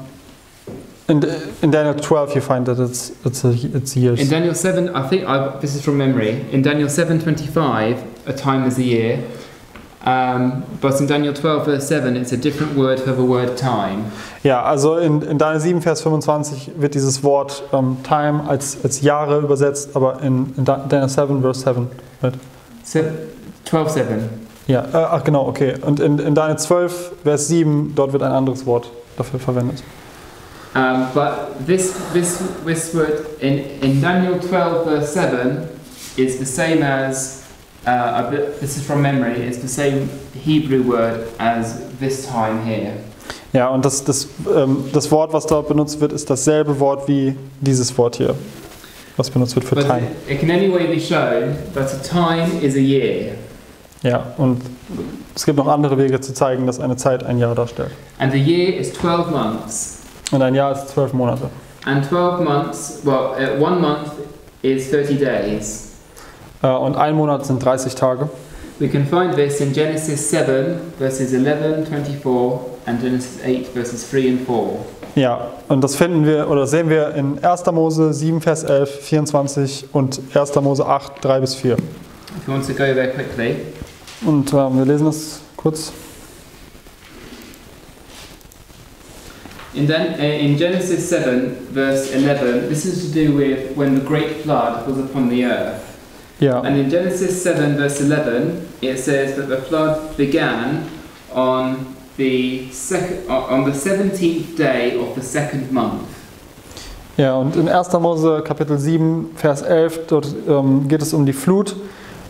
in, in Daniel 12, you find that it's it's a, it's years. In Daniel 7, I think, I, this is from memory, in Daniel 7.25, a time is a year. Um, but in Daniel 12, verse 7, it's a different word for the word time. Ja, also in, in Daniel 7, Vers 25 wird dieses Wort ähm, Time als, als Jahre übersetzt, aber in, in Da- Daniel 7, Vers 7. Se- 12, 7. Ja, äh, ach genau, okay. Und in, in Daniel 12, Vers 7, dort wird ein anderes Wort dafür verwendet. Um, but this, this, this word in, in Daniel 12, verse 7, is the same as, uh, this is from memory, it's the same Hebrew word as this time here. Ja, und das, das, ähm, das Wort, was dort benutzt wird, ist dasselbe Wort wie dieses Wort hier, was benutzt wird für But Time. it, can only way be shown that a time is a year, Ja, und es gibt noch andere Wege zu zeigen, dass eine Zeit ein Jahr darstellt. and a year is 12 months. Und ein Jahr ist zwölf Monate. And 12 months, well, uh, one month is 30 days. Äh, und ein Monat sind 30 Tage. We can find this in Genesis 7, verses 11, 24, and Genesis 8, verses 3 and 4. Ja, und das finden wir oder sehen wir in 1. Mose 7, Vers 11, 24 und 1. Mose 8, 3 bis 4. If you want to go there quickly. Und ähm, wir lesen das kurz. In, then, uh, in Genesis 7, verse 11, this is to do with when the great flood was upon the earth. Ja, And in Genesis 7, verse 11, it says that the flood began on the, sec- on the 17th day of the second month. ja, und in 1. Mose Kapitel 7, Vers 11, dort ähm, geht es um die Flut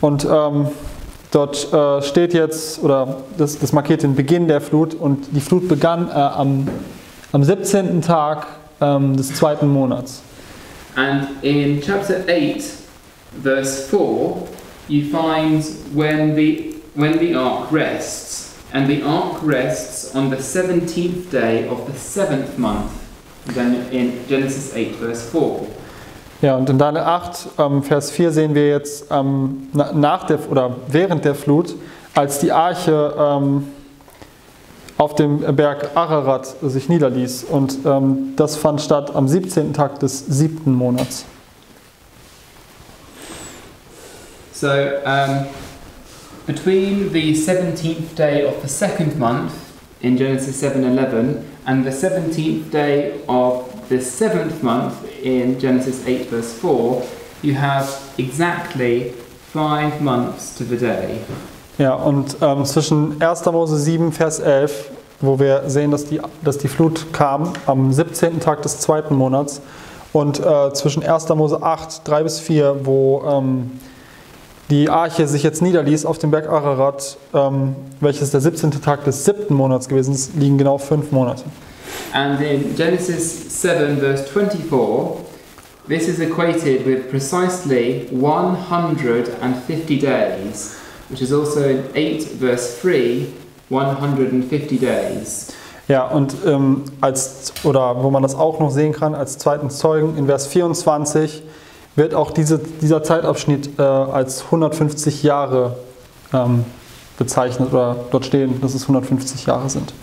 und ähm, dort äh, steht jetzt, oder das, das markiert den Beginn der Flut und die Flut begann äh, am, am 17. Tag ähm, des zweiten Monats. And in chapter 8, verse 4, you find when the, when the ark rests. And the ark rests on the 17th day of the seventh month. Then in Genesis 8, verse 4. Ja, und in Daniel 8, ähm, Vers 4 sehen wir jetzt ähm, na, nach der, oder während der Flut, als die Arche ähm, auf dem Berg Ararat sich niederließ. Und ähm, das fand statt am 17. Tag des siebten Monats. So, um, between the 17th day of the second month in Genesis 7:11 and the 17th day of the seventh month in Genesis 8, verse 4, you have exactly five months to the day. Ja, und ähm, zwischen 1. Mose 7, Vers 11, wo wir sehen, dass die, dass die Flut kam am 17. Tag des zweiten Monats, und äh, zwischen 1. Mose 8, 3 bis 4, wo ähm, die Arche sich jetzt niederließ auf dem Berg Ararat, ähm, welches der 17. Tag des siebten Monats gewesen ist, liegen genau fünf Monate. And in Genesis 7, verse 24, this is equated with precisely 150 days, which is also in 8, verse 3, 150 days. Ja, und ähm, als, oder wo man das auch noch sehen kann, als zweiten Zeugen in Vers 24 wird auch diese, dieser Zeitabschnitt äh, als 150 Jahre ähm, bezeichnet oder dort stehen, dass es 150 Jahre sind.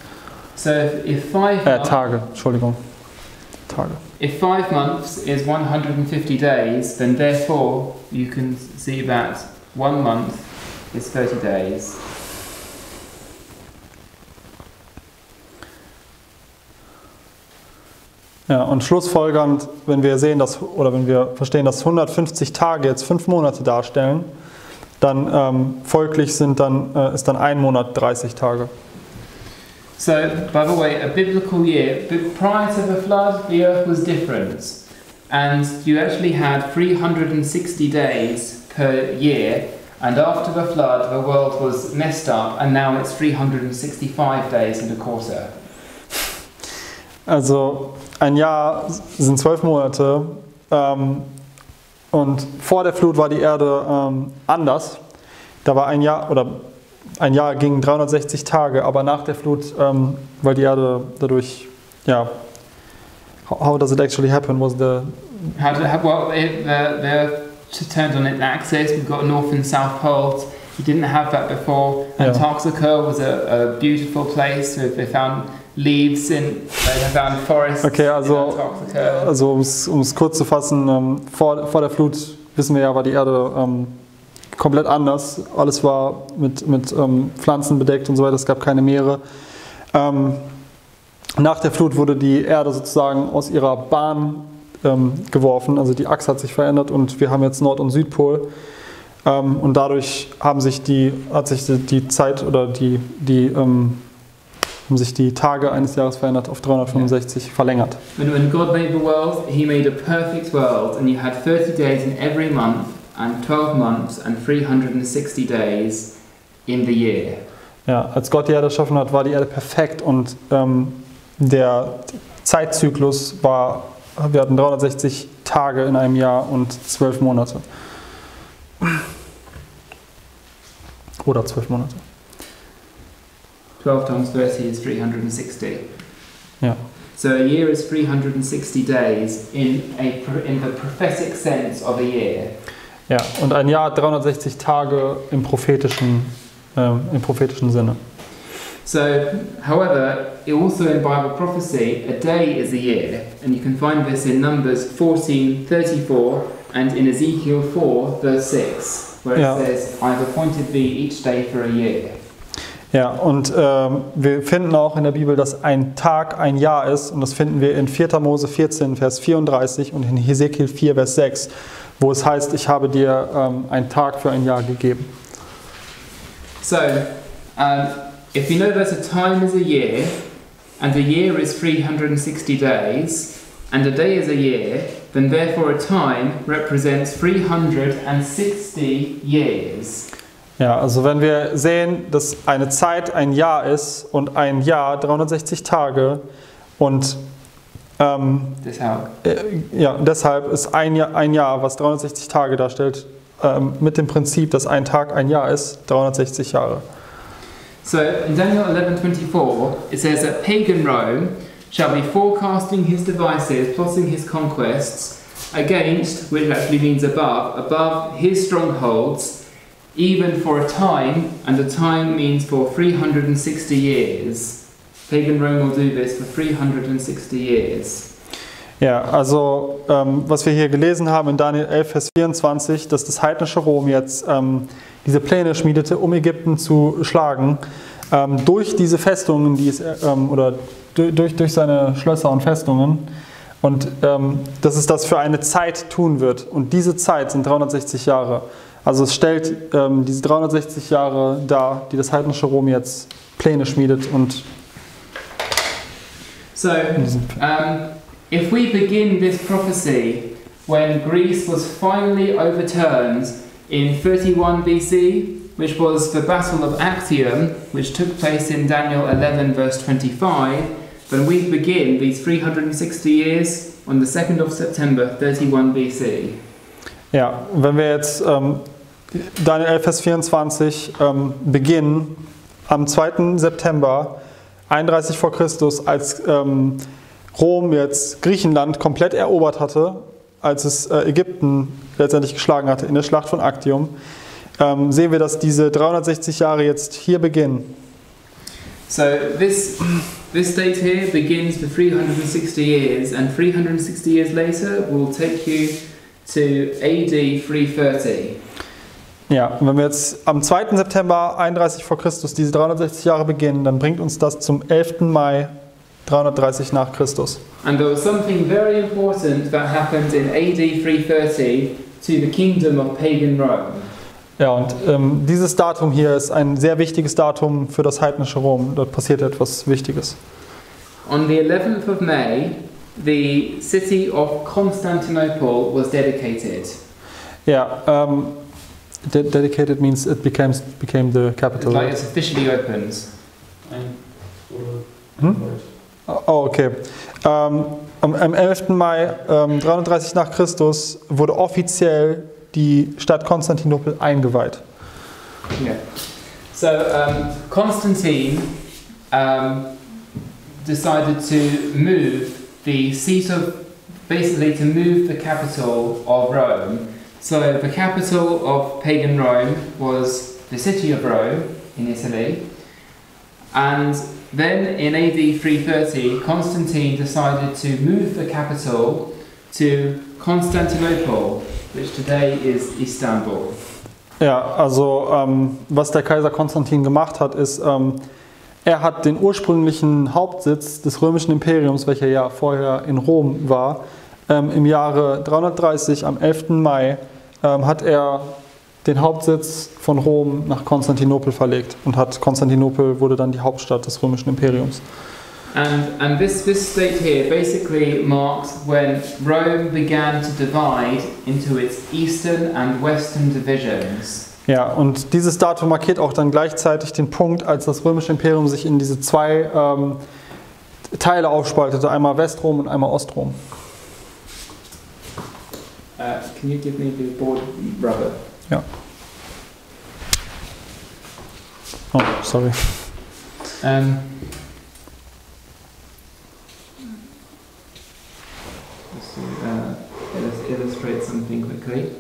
So if five, Äh, Tage, Entschuldigung. Tage. if five months is 150 days, then therefore you can see that one month is 30 days. Ja, und schlussfolgernd, wenn wir sehen, dass, oder wenn wir verstehen, dass 150 Tage jetzt fünf Monate darstellen, dann ähm, folglich sind dann, äh, ist dann ein Monat 30 Tage. So, by the way, a biblical year, but prior to the flood, the earth was different. And you actually had 360 days per year. And after the flood, the world was messed up, and now it's 365 days and a quarter. Also ein Jahr sind zwölf Monate ähm, und vor der Flut war die Erde ähm, anders. Da war ein Jahr oder ein Jahr ging 360 Tage, aber nach der Flut, ähm, weil die Erde dadurch, ja, how, how does it actually happen? Was the How it happen? Well, it, the, the Earth t- turned on its axis. We've got North and South poles. You didn't have that before. Yeah. Antarctica was a, a beautiful place. They found leaves in. They found forests Okay, also-. Also um es kurz zu fassen, ähm, vor, vor der Flut, wissen wir ja, war die Erde ähm, komplett anders. Alles war mit, mit ähm, Pflanzen bedeckt und so weiter, es gab keine Meere. Ähm, nach der Flut wurde die Erde sozusagen aus ihrer Bahn ähm, geworfen, also die Achse hat sich verändert und wir haben jetzt Nord- und Südpol. Ähm, und dadurch haben sich die, hat sich die, Zeit oder die, die, ähm, haben sich die Tage eines Jahres verändert auf 365 verlängert. When, when God made the world, He made a perfect world, and you had 30 days in every month, and 12 months, and 360 days in the year. Ja, als Gott die Erde erschaffen hat, war die Erde perfekt und ähm, der Zeitzyklus war, wir hatten 360 Tage in einem Jahr und 12 Monate. Oder 12 Monate. 12 times 30 is 360. Ja. So a year is 360 days in, a, in the prophetic sense of a year. Ja, und ein Jahr hat 360 Tage im prophetischen, ähm, im prophetischen Sinne. So, however, also in Bible prophecy, a day is a year, and you can find this in Numbers 14, 34, and in Ezekiel 4, verse 6, where it Yeah. says, I've appointed thee each day for a year. Ja, und ähm, wir finden auch in der Bibel, dass ein Tag ein Jahr ist. Und das finden wir in 4. Mose 14, Vers 34 und in Hesekiel 4, Vers 6, wo es heißt, ich habe dir ähm, einen Tag für ein Jahr gegeben. So, um, if we know that a time is a year, and a year is 360 days, and a day is a year, then therefore a time represents 360 years. Ja, also wenn wir sehen, dass eine Zeit ein Jahr ist und ein Jahr 360 Tage und ähm, Deshalb. äh, ja, deshalb ist ein Jahr, ein Jahr, was 360 Tage darstellt, ähm, mit dem Prinzip, dass ein Tag ein Jahr ist, 360 Jahre. So in Daniel 11:24 it says that pagan Rome shall be forecasting his devices, plotting his conquests against, which actually means above, above his strongholds, even for a time, and a time means for 360 years. Pagan Rome will do this for 360 years. Ja, also ähm, was wir hier gelesen haben in Daniel 11, Vers 24, dass das heidnische Rom jetzt ähm, diese Pläne schmiedete, um Ägypten zu schlagen, ähm, durch diese Festungen, die es, ähm, oder durch, durch seine Schlösser und Festungen. Und ähm, dass es das für eine Zeit tun wird. Und diese Zeit sind 360 Jahre. Also es stellt ähm, diese 360 Jahre dar, die das heidnische Rom jetzt Pläne schmiedet und So, um, if we begin this prophecy when Greece was finally overturned in 31 BC, which was the Battle of Actium, which took place in Daniel 11, verse 25, then we begin these 360 years on the 2nd of September 31 BC. Ja, wenn wir jetzt ähm, Daniel 11, Vers 24 ähm, beginnen, am 2. September 31 vor Christus, als ähm, Rom jetzt Griechenland komplett erobert hatte, als es äh, Ägypten letztendlich geschlagen hatte in der Schlacht von Actium, ähm, sehen wir, dass diese 360 Jahre jetzt hier beginnen. So this this date here begins the 360 years, and 360 years later will take you to AD 330. Ja, wenn wir jetzt am 2. September 31 vor Christus diese 360 Jahre beginnen, dann bringt uns das zum 11. Mai 330 nach Christus. And there was something very important that happened in AD 330 to the kingdom of pagan Rome. Ja, und ähm, dieses Datum hier ist ein sehr wichtiges Datum für das heidnische Rom. Dort passiert etwas Wichtiges. On the 11th of May, the city of Constantinople was dedicated. Ja, ähm, de dedicated means it became, became the capital. Like it's officially oder Hm? Oh, okay. Ähm, am, am 11. Mai ähm, 33 nach Christus wurde offiziell die Stadt Konstantinopel eingeweiht. So um, Constantine um, decided to move the seat of, basically to move the capital of Rome. So the capital of pagan Rome was the city of Rome in Italy. And then in AD 330, Constantine decided to move the capital to Constantinople, which today is Istanbul. Ja, also ähm, was der Kaiser Konstantin gemacht hat, ist, ähm, er hat den ursprünglichen Hauptsitz des römischen Imperiums, welcher ja vorher in Rom war, ähm, im Jahre 330 am 11. Mai ähm, hat er den Hauptsitz von Rom nach Konstantinopel verlegt und hat Konstantinopel wurde dann die Hauptstadt des römischen Imperiums. And, and this, this state here basically marks when Rome began to divide into its eastern and western divisions. Ja, und dieses Datum markiert auch dann gleichzeitig den Punkt, als das römische Imperium sich in diese zwei ähm, Teile aufspaltete, einmal Westrom und einmal Ostrom. Uh, can you give me the board rubber? Oh, sorry. Um, to uh, illus- illustrate something quickly.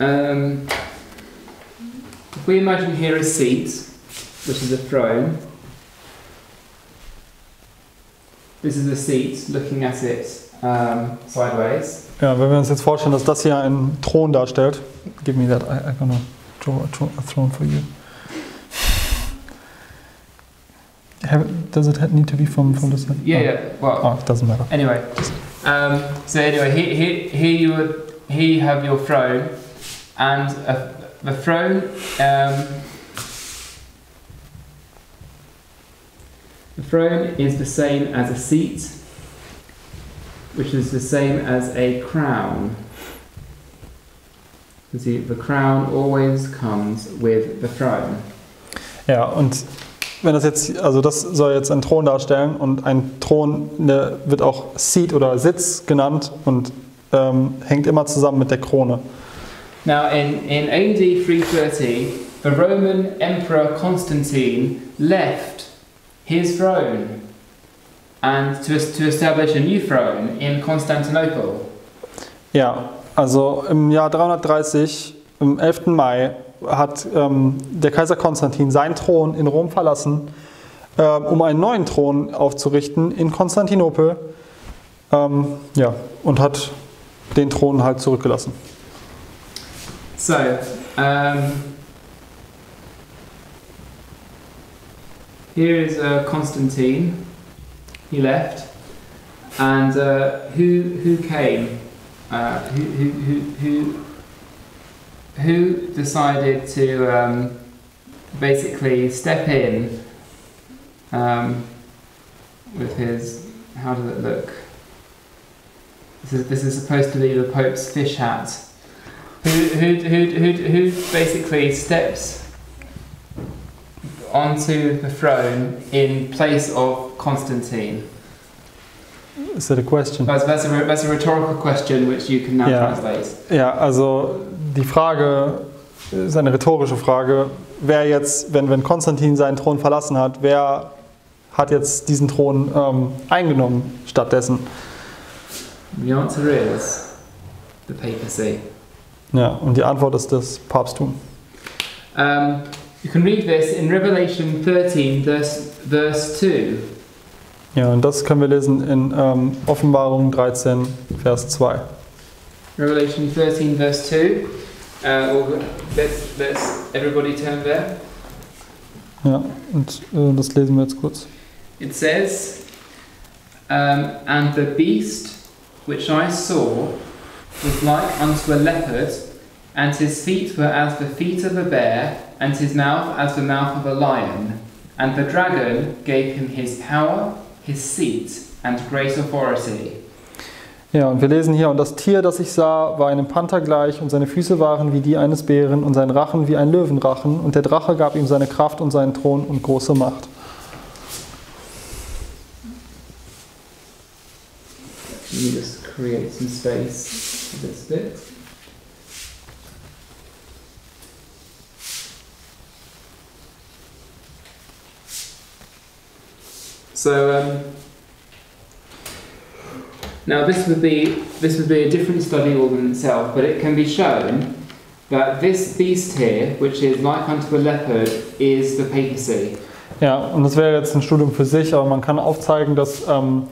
Um, if we imagine here a seat, which is a throne, this is a seat looking at it um, sideways. Ja, wenn wir uns jetzt vorstellen, dass das hier einen Thron darstellt. Give me that, I, I'm gonna draw a, a throne for you. Have, does it need to be from, from this side? Yeah, oh. yeah. Well, Oh, it doesn't matter. Anyway, um, so anyway, here, here, here you would here you have your throne, and uh, the throne. Um, the throne is the same as a seat, which is the same as a crown. You see, the crown always comes with the throne. Ja, und wenn das jetzt, also das soll jetzt einen Thron darstellen und ein Thron der wird auch Seat oder Sitz genannt und ähm, hängt immer zusammen mit der Krone. Now, in, in AD 330, the Roman Emperor Constantine left his throne and to, to establish a new throne in Constantinople. Ja, also im Jahr 330, am 11. Mai, hat ähm, der Kaiser Konstantin seinen Thron in Rom verlassen, ähm, um einen neuen Thron aufzurichten in Konstantinopel. Ähm, ja, und hat den Thron halt zurückgelassen. So, um, here is uh, Constantine. He left, and uh, who who came? Uh, who, who who who who decided to um, basically step in um, with his? How does it look? This is this is supposed to be the Pope's fish hat who, who, who, who, who basically steps onto the throne in place of Constantine? Is that a question? That's, that's, a, that's a rhetorical question which you can now Yeah. translate. Ja, also die Frage ist eine rhetorische Frage. Wer jetzt, wenn, wenn Konstantin seinen Thron verlassen hat, wer hat jetzt diesen Thron ähm, eingenommen stattdessen? The answer is the papacy. Ja, und die Antwort ist das Papsttum. Um, you can read this in Revelation 13, verse, verse 2. Ja, und das können wir lesen in ähm, Offenbarung 13, Vers 2. Revelation 13, verse 2. Uh, well, let's, let's everybody turn there. Ja, und äh, das lesen wir jetzt kurz. It says, um, And the beast which I saw was like unto a leopard, and his feet were as the feet of a bear, and his mouth as the mouth of a lion. And the dragon gave him his power, his seat, and great authority. Ja, und wir lesen hier, und das Tier, das ich sah, war einem Panther gleich, und seine Füße waren wie die eines Bären, und sein Rachen wie ein Löwenrachen, und der Drache gab ihm seine Kraft und seinen Thron und große Macht. So um, now this would be this would be a different study all in itself, but it can be shown that this beast here, which is like unto a leopard, is the papacy. Ja, und das wäre jetzt ein Studium für sich, aber man kann aufzeigen, dass ähm,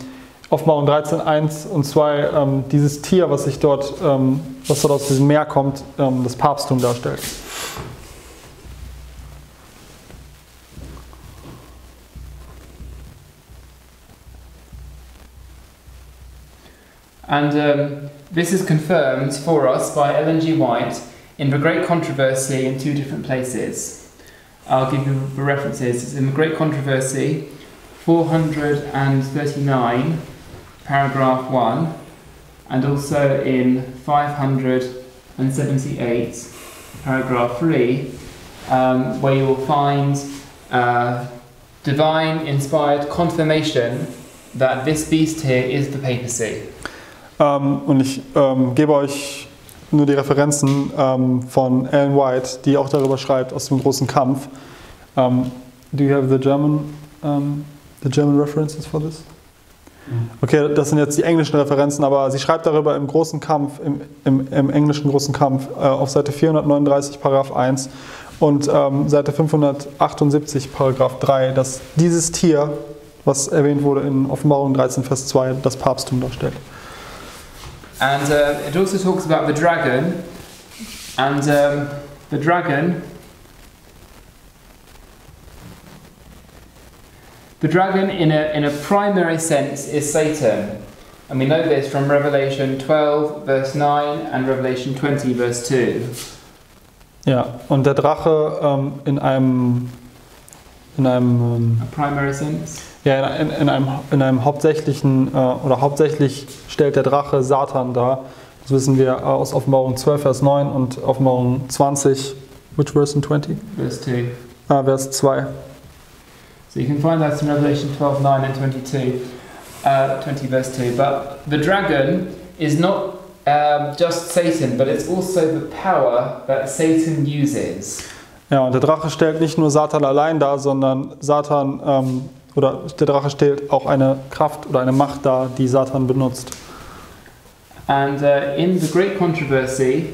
Offenbarung 13, 1 und 2 ähm, dieses Tier, was sich dort, ähm, was dort aus diesem Meer kommt, ähm, das Papsttum darstellt. And um, this is confirmed for us by Ellen G. White in The Great Controversy in two different places. I'll give you the references. It's in The Great Controversy, 439, paragraph 1, and also in 578, paragraph 3, um, where you will find uh, divine inspired confirmation that this beast here is the papacy. Ähm, und ich ähm, gebe euch nur die Referenzen ähm, von Ellen White, die auch darüber schreibt aus dem großen Kampf. Ähm, do you have the German, um, the German references for this? Okay, das sind jetzt die englischen Referenzen, aber sie schreibt darüber im großen Kampf, im, im, im englischen großen Kampf äh, auf Seite 439, Paragraph 1 und ähm, Seite 578, Paragraph 3, dass dieses Tier, was erwähnt wurde in Offenbarung 13, Vers 2, das Papsttum darstellt. And uh, it also talks about the dragon, and um, the dragon. The dragon, in a, in a primary sense, is Satan. And we know this from Revelation 12, verse 9, and Revelation 20, verse 2. Ja, und der Drache ähm, in einem, in einem, ähm, A primary sense? ja, in, in, einem, in einem hauptsächlichen, äh, oder hauptsächlich stellt der Drache Satan dar. Das wissen wir aus Offenbarung 12, Vers 9 und Offenbarung 20, which verse in 20? Verse 2. Ah, Vers 2. So you can find that in Revelation 12, 9, and 22, uh, 20, verse 2. But the dragon is not um, just Satan, but it's also the power that Satan uses. Ja, und der Drache stellt nicht nur Satan allein dar, sondern Satan, ähm, oder der Drache stellt auch eine Kraft oder eine Macht dar, die Satan benutzt. And uh, in the Great Controversy,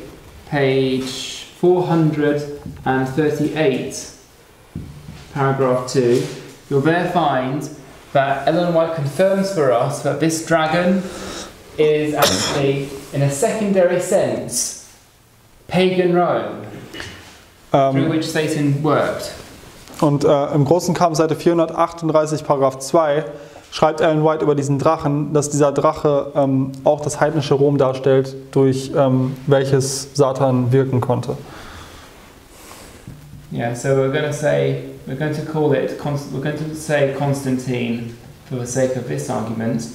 page 438, paragraph 2, you'll there find that Ellen White confirms for us that this dragon is actually, in a secondary sense, pagan Rome, through Ähm, which Satan worked. Und äh, im großen Kampf, Seite 438, Paragraph 2, schreibt Ellen White über diesen Drachen, dass dieser Drache ähm, auch das heidnische Rom darstellt, durch ähm, welches Satan wirken konnte. Yeah, so we're going to say, we're going to call it, we're going to say Constantine for the sake of this argument.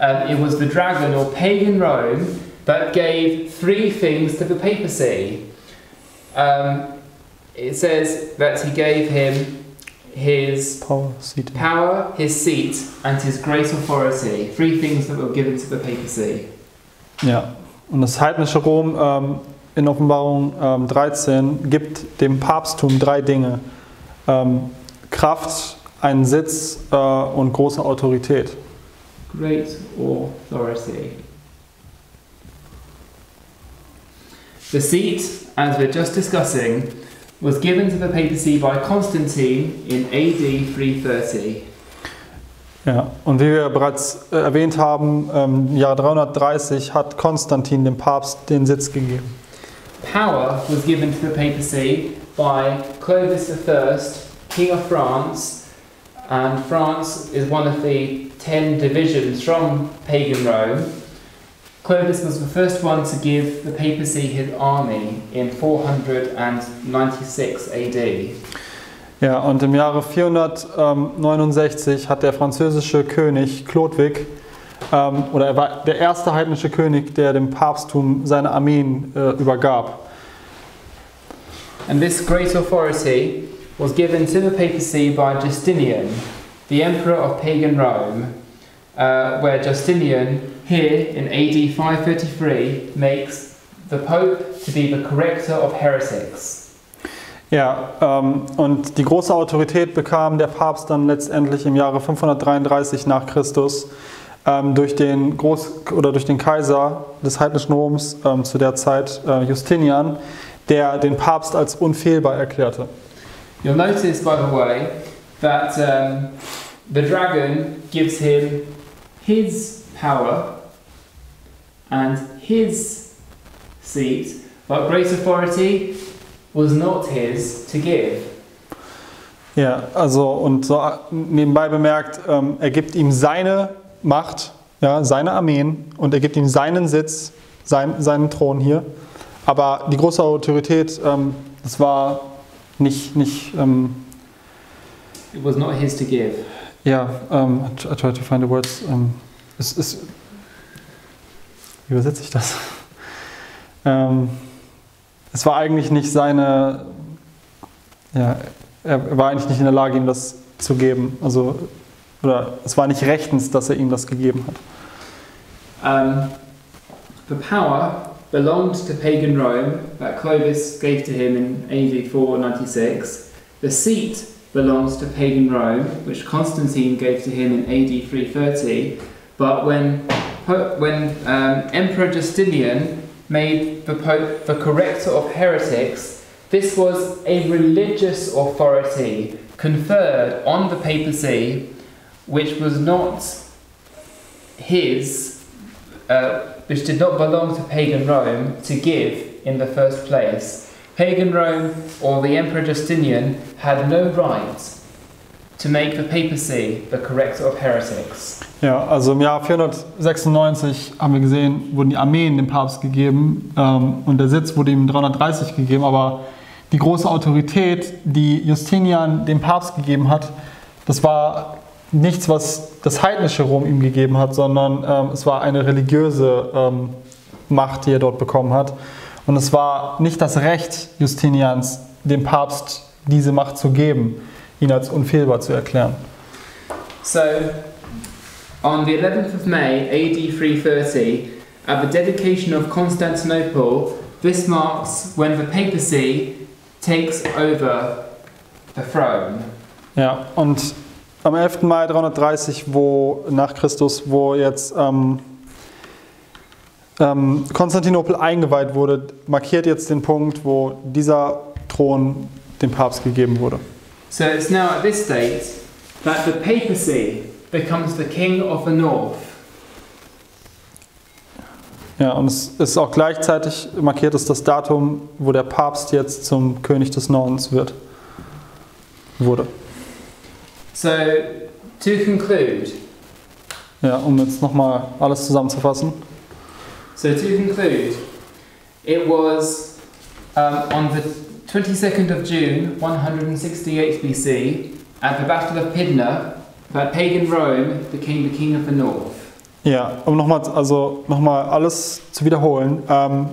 Um, it was the dragon or pagan Rome that gave three things to the papacy. Um, it says that he gave him his Power power, his seat, and his great authority. Three things that were given to the papacy. Ja, und das heidnische Rom ähm, in Offenbarung ähm, 13 gibt dem Papsttum drei Dinge. Ähm, Kraft, einen Sitz äh, und große Autorität. Great authority. The seat, as we're just discussing, was given to the papacy by Constantine in AD 330. Ja, und wie wir bereits äh, erwähnt haben, ähm, im Jahr 330 hat Konstantin dem Papst den Sitz gegeben. Power was given to the papacy by Clovis I, King of France, and France is one of the ten divisions from pagan Rome. Clovis was the first one to give the papacy his army in 496 AD. Ja, und im Jahre 469 hat der französische König Chlodwig, ähm, oder er war der erste heidnische König, der dem Papsttum seine Armeen äh, übergab. And this great authority was given to the papacy by Justinian, the emperor of pagan Rome, uh, where Justinian, here in AD 533, makes the pope to be the corrector of heretics. Ja, ähm, und die große Autorität bekam der Papst dann letztendlich im Jahre 533 nach Christus ähm, durch den Groß oder durch den Kaiser des heidnischen Roms ähm, zu der Zeit äh, Justinian, der den Papst als unfehlbar erklärte. You'll notice, by the way, that um, the dragon gives him his power and his seat, but great authority was not his to give. Ja, also und so nebenbei bemerkt, ähm, er gibt ihm seine Macht, ja, seine Armeen und er gibt ihm seinen Sitz, sein, seinen Thron hier. Aber die große Autorität, ähm, das war nicht, nicht ähm, It was not his to give. ja, I try- I try to find the words. Ähm, es ist, wie übersetze ich das? Ähm, es war eigentlich nicht seine, ja, er war eigentlich nicht in der Lage, ihm das zu geben. Also, oder es war nicht rechtens, dass er ihm das gegeben hat. Um, the power belonged to pagan Rome that Clovis gave to him in AD 496. The seat belongs to pagan Rome, which Constantine gave to him in AD 330. But when, when um, Emperor Justinian made the Pope the corrector of heretics, this was a religious authority conferred on the papacy, which was not his uh, which did not belong to pagan Rome, to give in the first place. Pagan Rome or the Emperor Justinian had no right to make the papacy the corrector of heretics. Ja, also im Jahr 496 haben wir gesehen, wurden die Armeen dem Papst gegeben ähm, und der Sitz wurde ihm 330 gegeben, aber die große Autorität, die Justinian dem Papst gegeben hat, das war nichts, was das heidnische Rom ihm gegeben hat, sondern ähm, es war eine religiöse ähm, Macht, die er dort bekommen hat. Und es war nicht das Recht Justinians, dem Papst diese Macht zu geben, ihn als unfehlbar zu erklären. So, on the 11th of May, AD 330, at the dedication of Constantinople, this marks when the papacy takes over the throne. Ja, und am 11. Mai 330, wo nach Christus, wo jetzt ähm, ähm, Konstantinopel eingeweiht wurde, markiert jetzt den Punkt, wo dieser Thron dem Papst gegeben wurde. So it's now at this date that the papacy becomes the king of the north. Ja, und es ist auch gleichzeitig markiert ist das Datum, wo der Papst jetzt zum König des Nordens wird, wurde. So, to conclude, Ja, um jetzt nochmal alles zusammenzufassen. so to conclude, it was um, on the 22nd of June, 168 BC, at the Battle of Pydna, that pagan Rome became the king of the north. Ja, um nochmal also noch mal alles zu wiederholen. Ähm,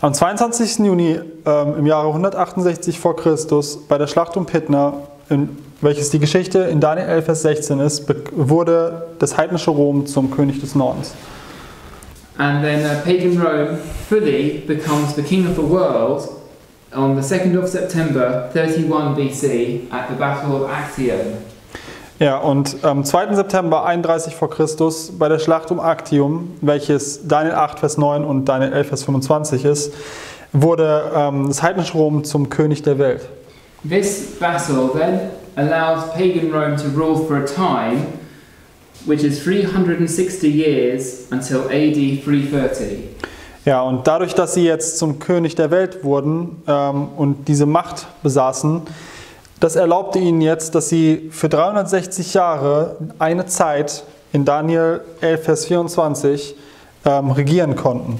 am 22. Juni ähm, im Jahre 168 vor Christus bei der Schlacht um Pydna, in, welches die Geschichte in Daniel 11, Vers 16 ist, wurde das heidnische Rom zum König des Nordens. And then uh, pagan Rome fully becomes the king of the world on the 2nd of September 31 BC at the Battle of Actium. Ja, und am 2. September 31 vor Christus bei der Schlacht um Actium, welches Daniel 8, Vers 9 und Daniel 11, Vers 25 ist, wurde ähm, das heidnische Rom zum König der Welt. This battle then allows pagan Rome to rule for a time which is 360 years until AD 330. Ja, und dadurch, dass sie jetzt zum König der Welt wurden ähm, und diese Macht besaßen, das erlaubte ihnen jetzt, dass sie für 360 Jahre eine Zeit in Daniel 11, Vers 24 ähm, regieren konnten.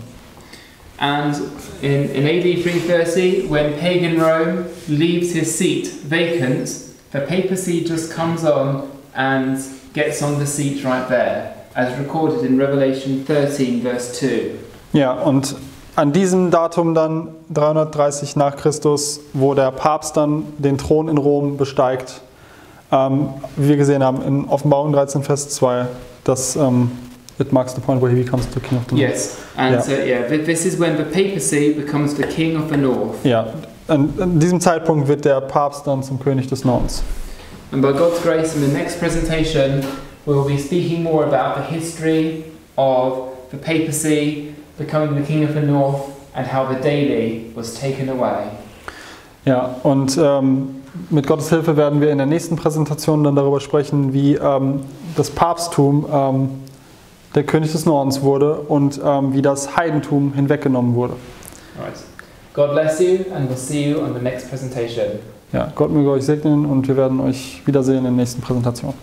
And in, in AD 330, when pagan Rome leaves his seat vacant, the papacy just comes on and gets on the seat right there, as recorded in Revelation 13, verse 2. Ja, und an diesem Datum dann 330 nach Christus, wo der Papst dann den Thron in Rom besteigt, ähm, wie wir gesehen haben in Offenbarung 13, Vers 2, dass ähm, it marks the point where he becomes the king of the north. Yes, and Yeah. so yeah, th- this is when the papacy becomes the king of the north. Ja, an, an diesem Zeitpunkt wird der Papst dann zum König des Nordens. And by God's grace, in the next presentation, we'll be speaking more about the history of the papacy becoming the king of the north and how the daily was taken away. Ja, und ähm, mit Gottes Hilfe werden wir in der nächsten Präsentation dann darüber sprechen, wie ähm, das Papsttum ähm, der König des Nordens wurde und ähm, wie das Heidentum hinweggenommen wurde. Right. God bless you, and we'll see you on the next presentation. Ja, Gott möge euch segnen und wir werden euch wiedersehen in der nächsten Präsentation.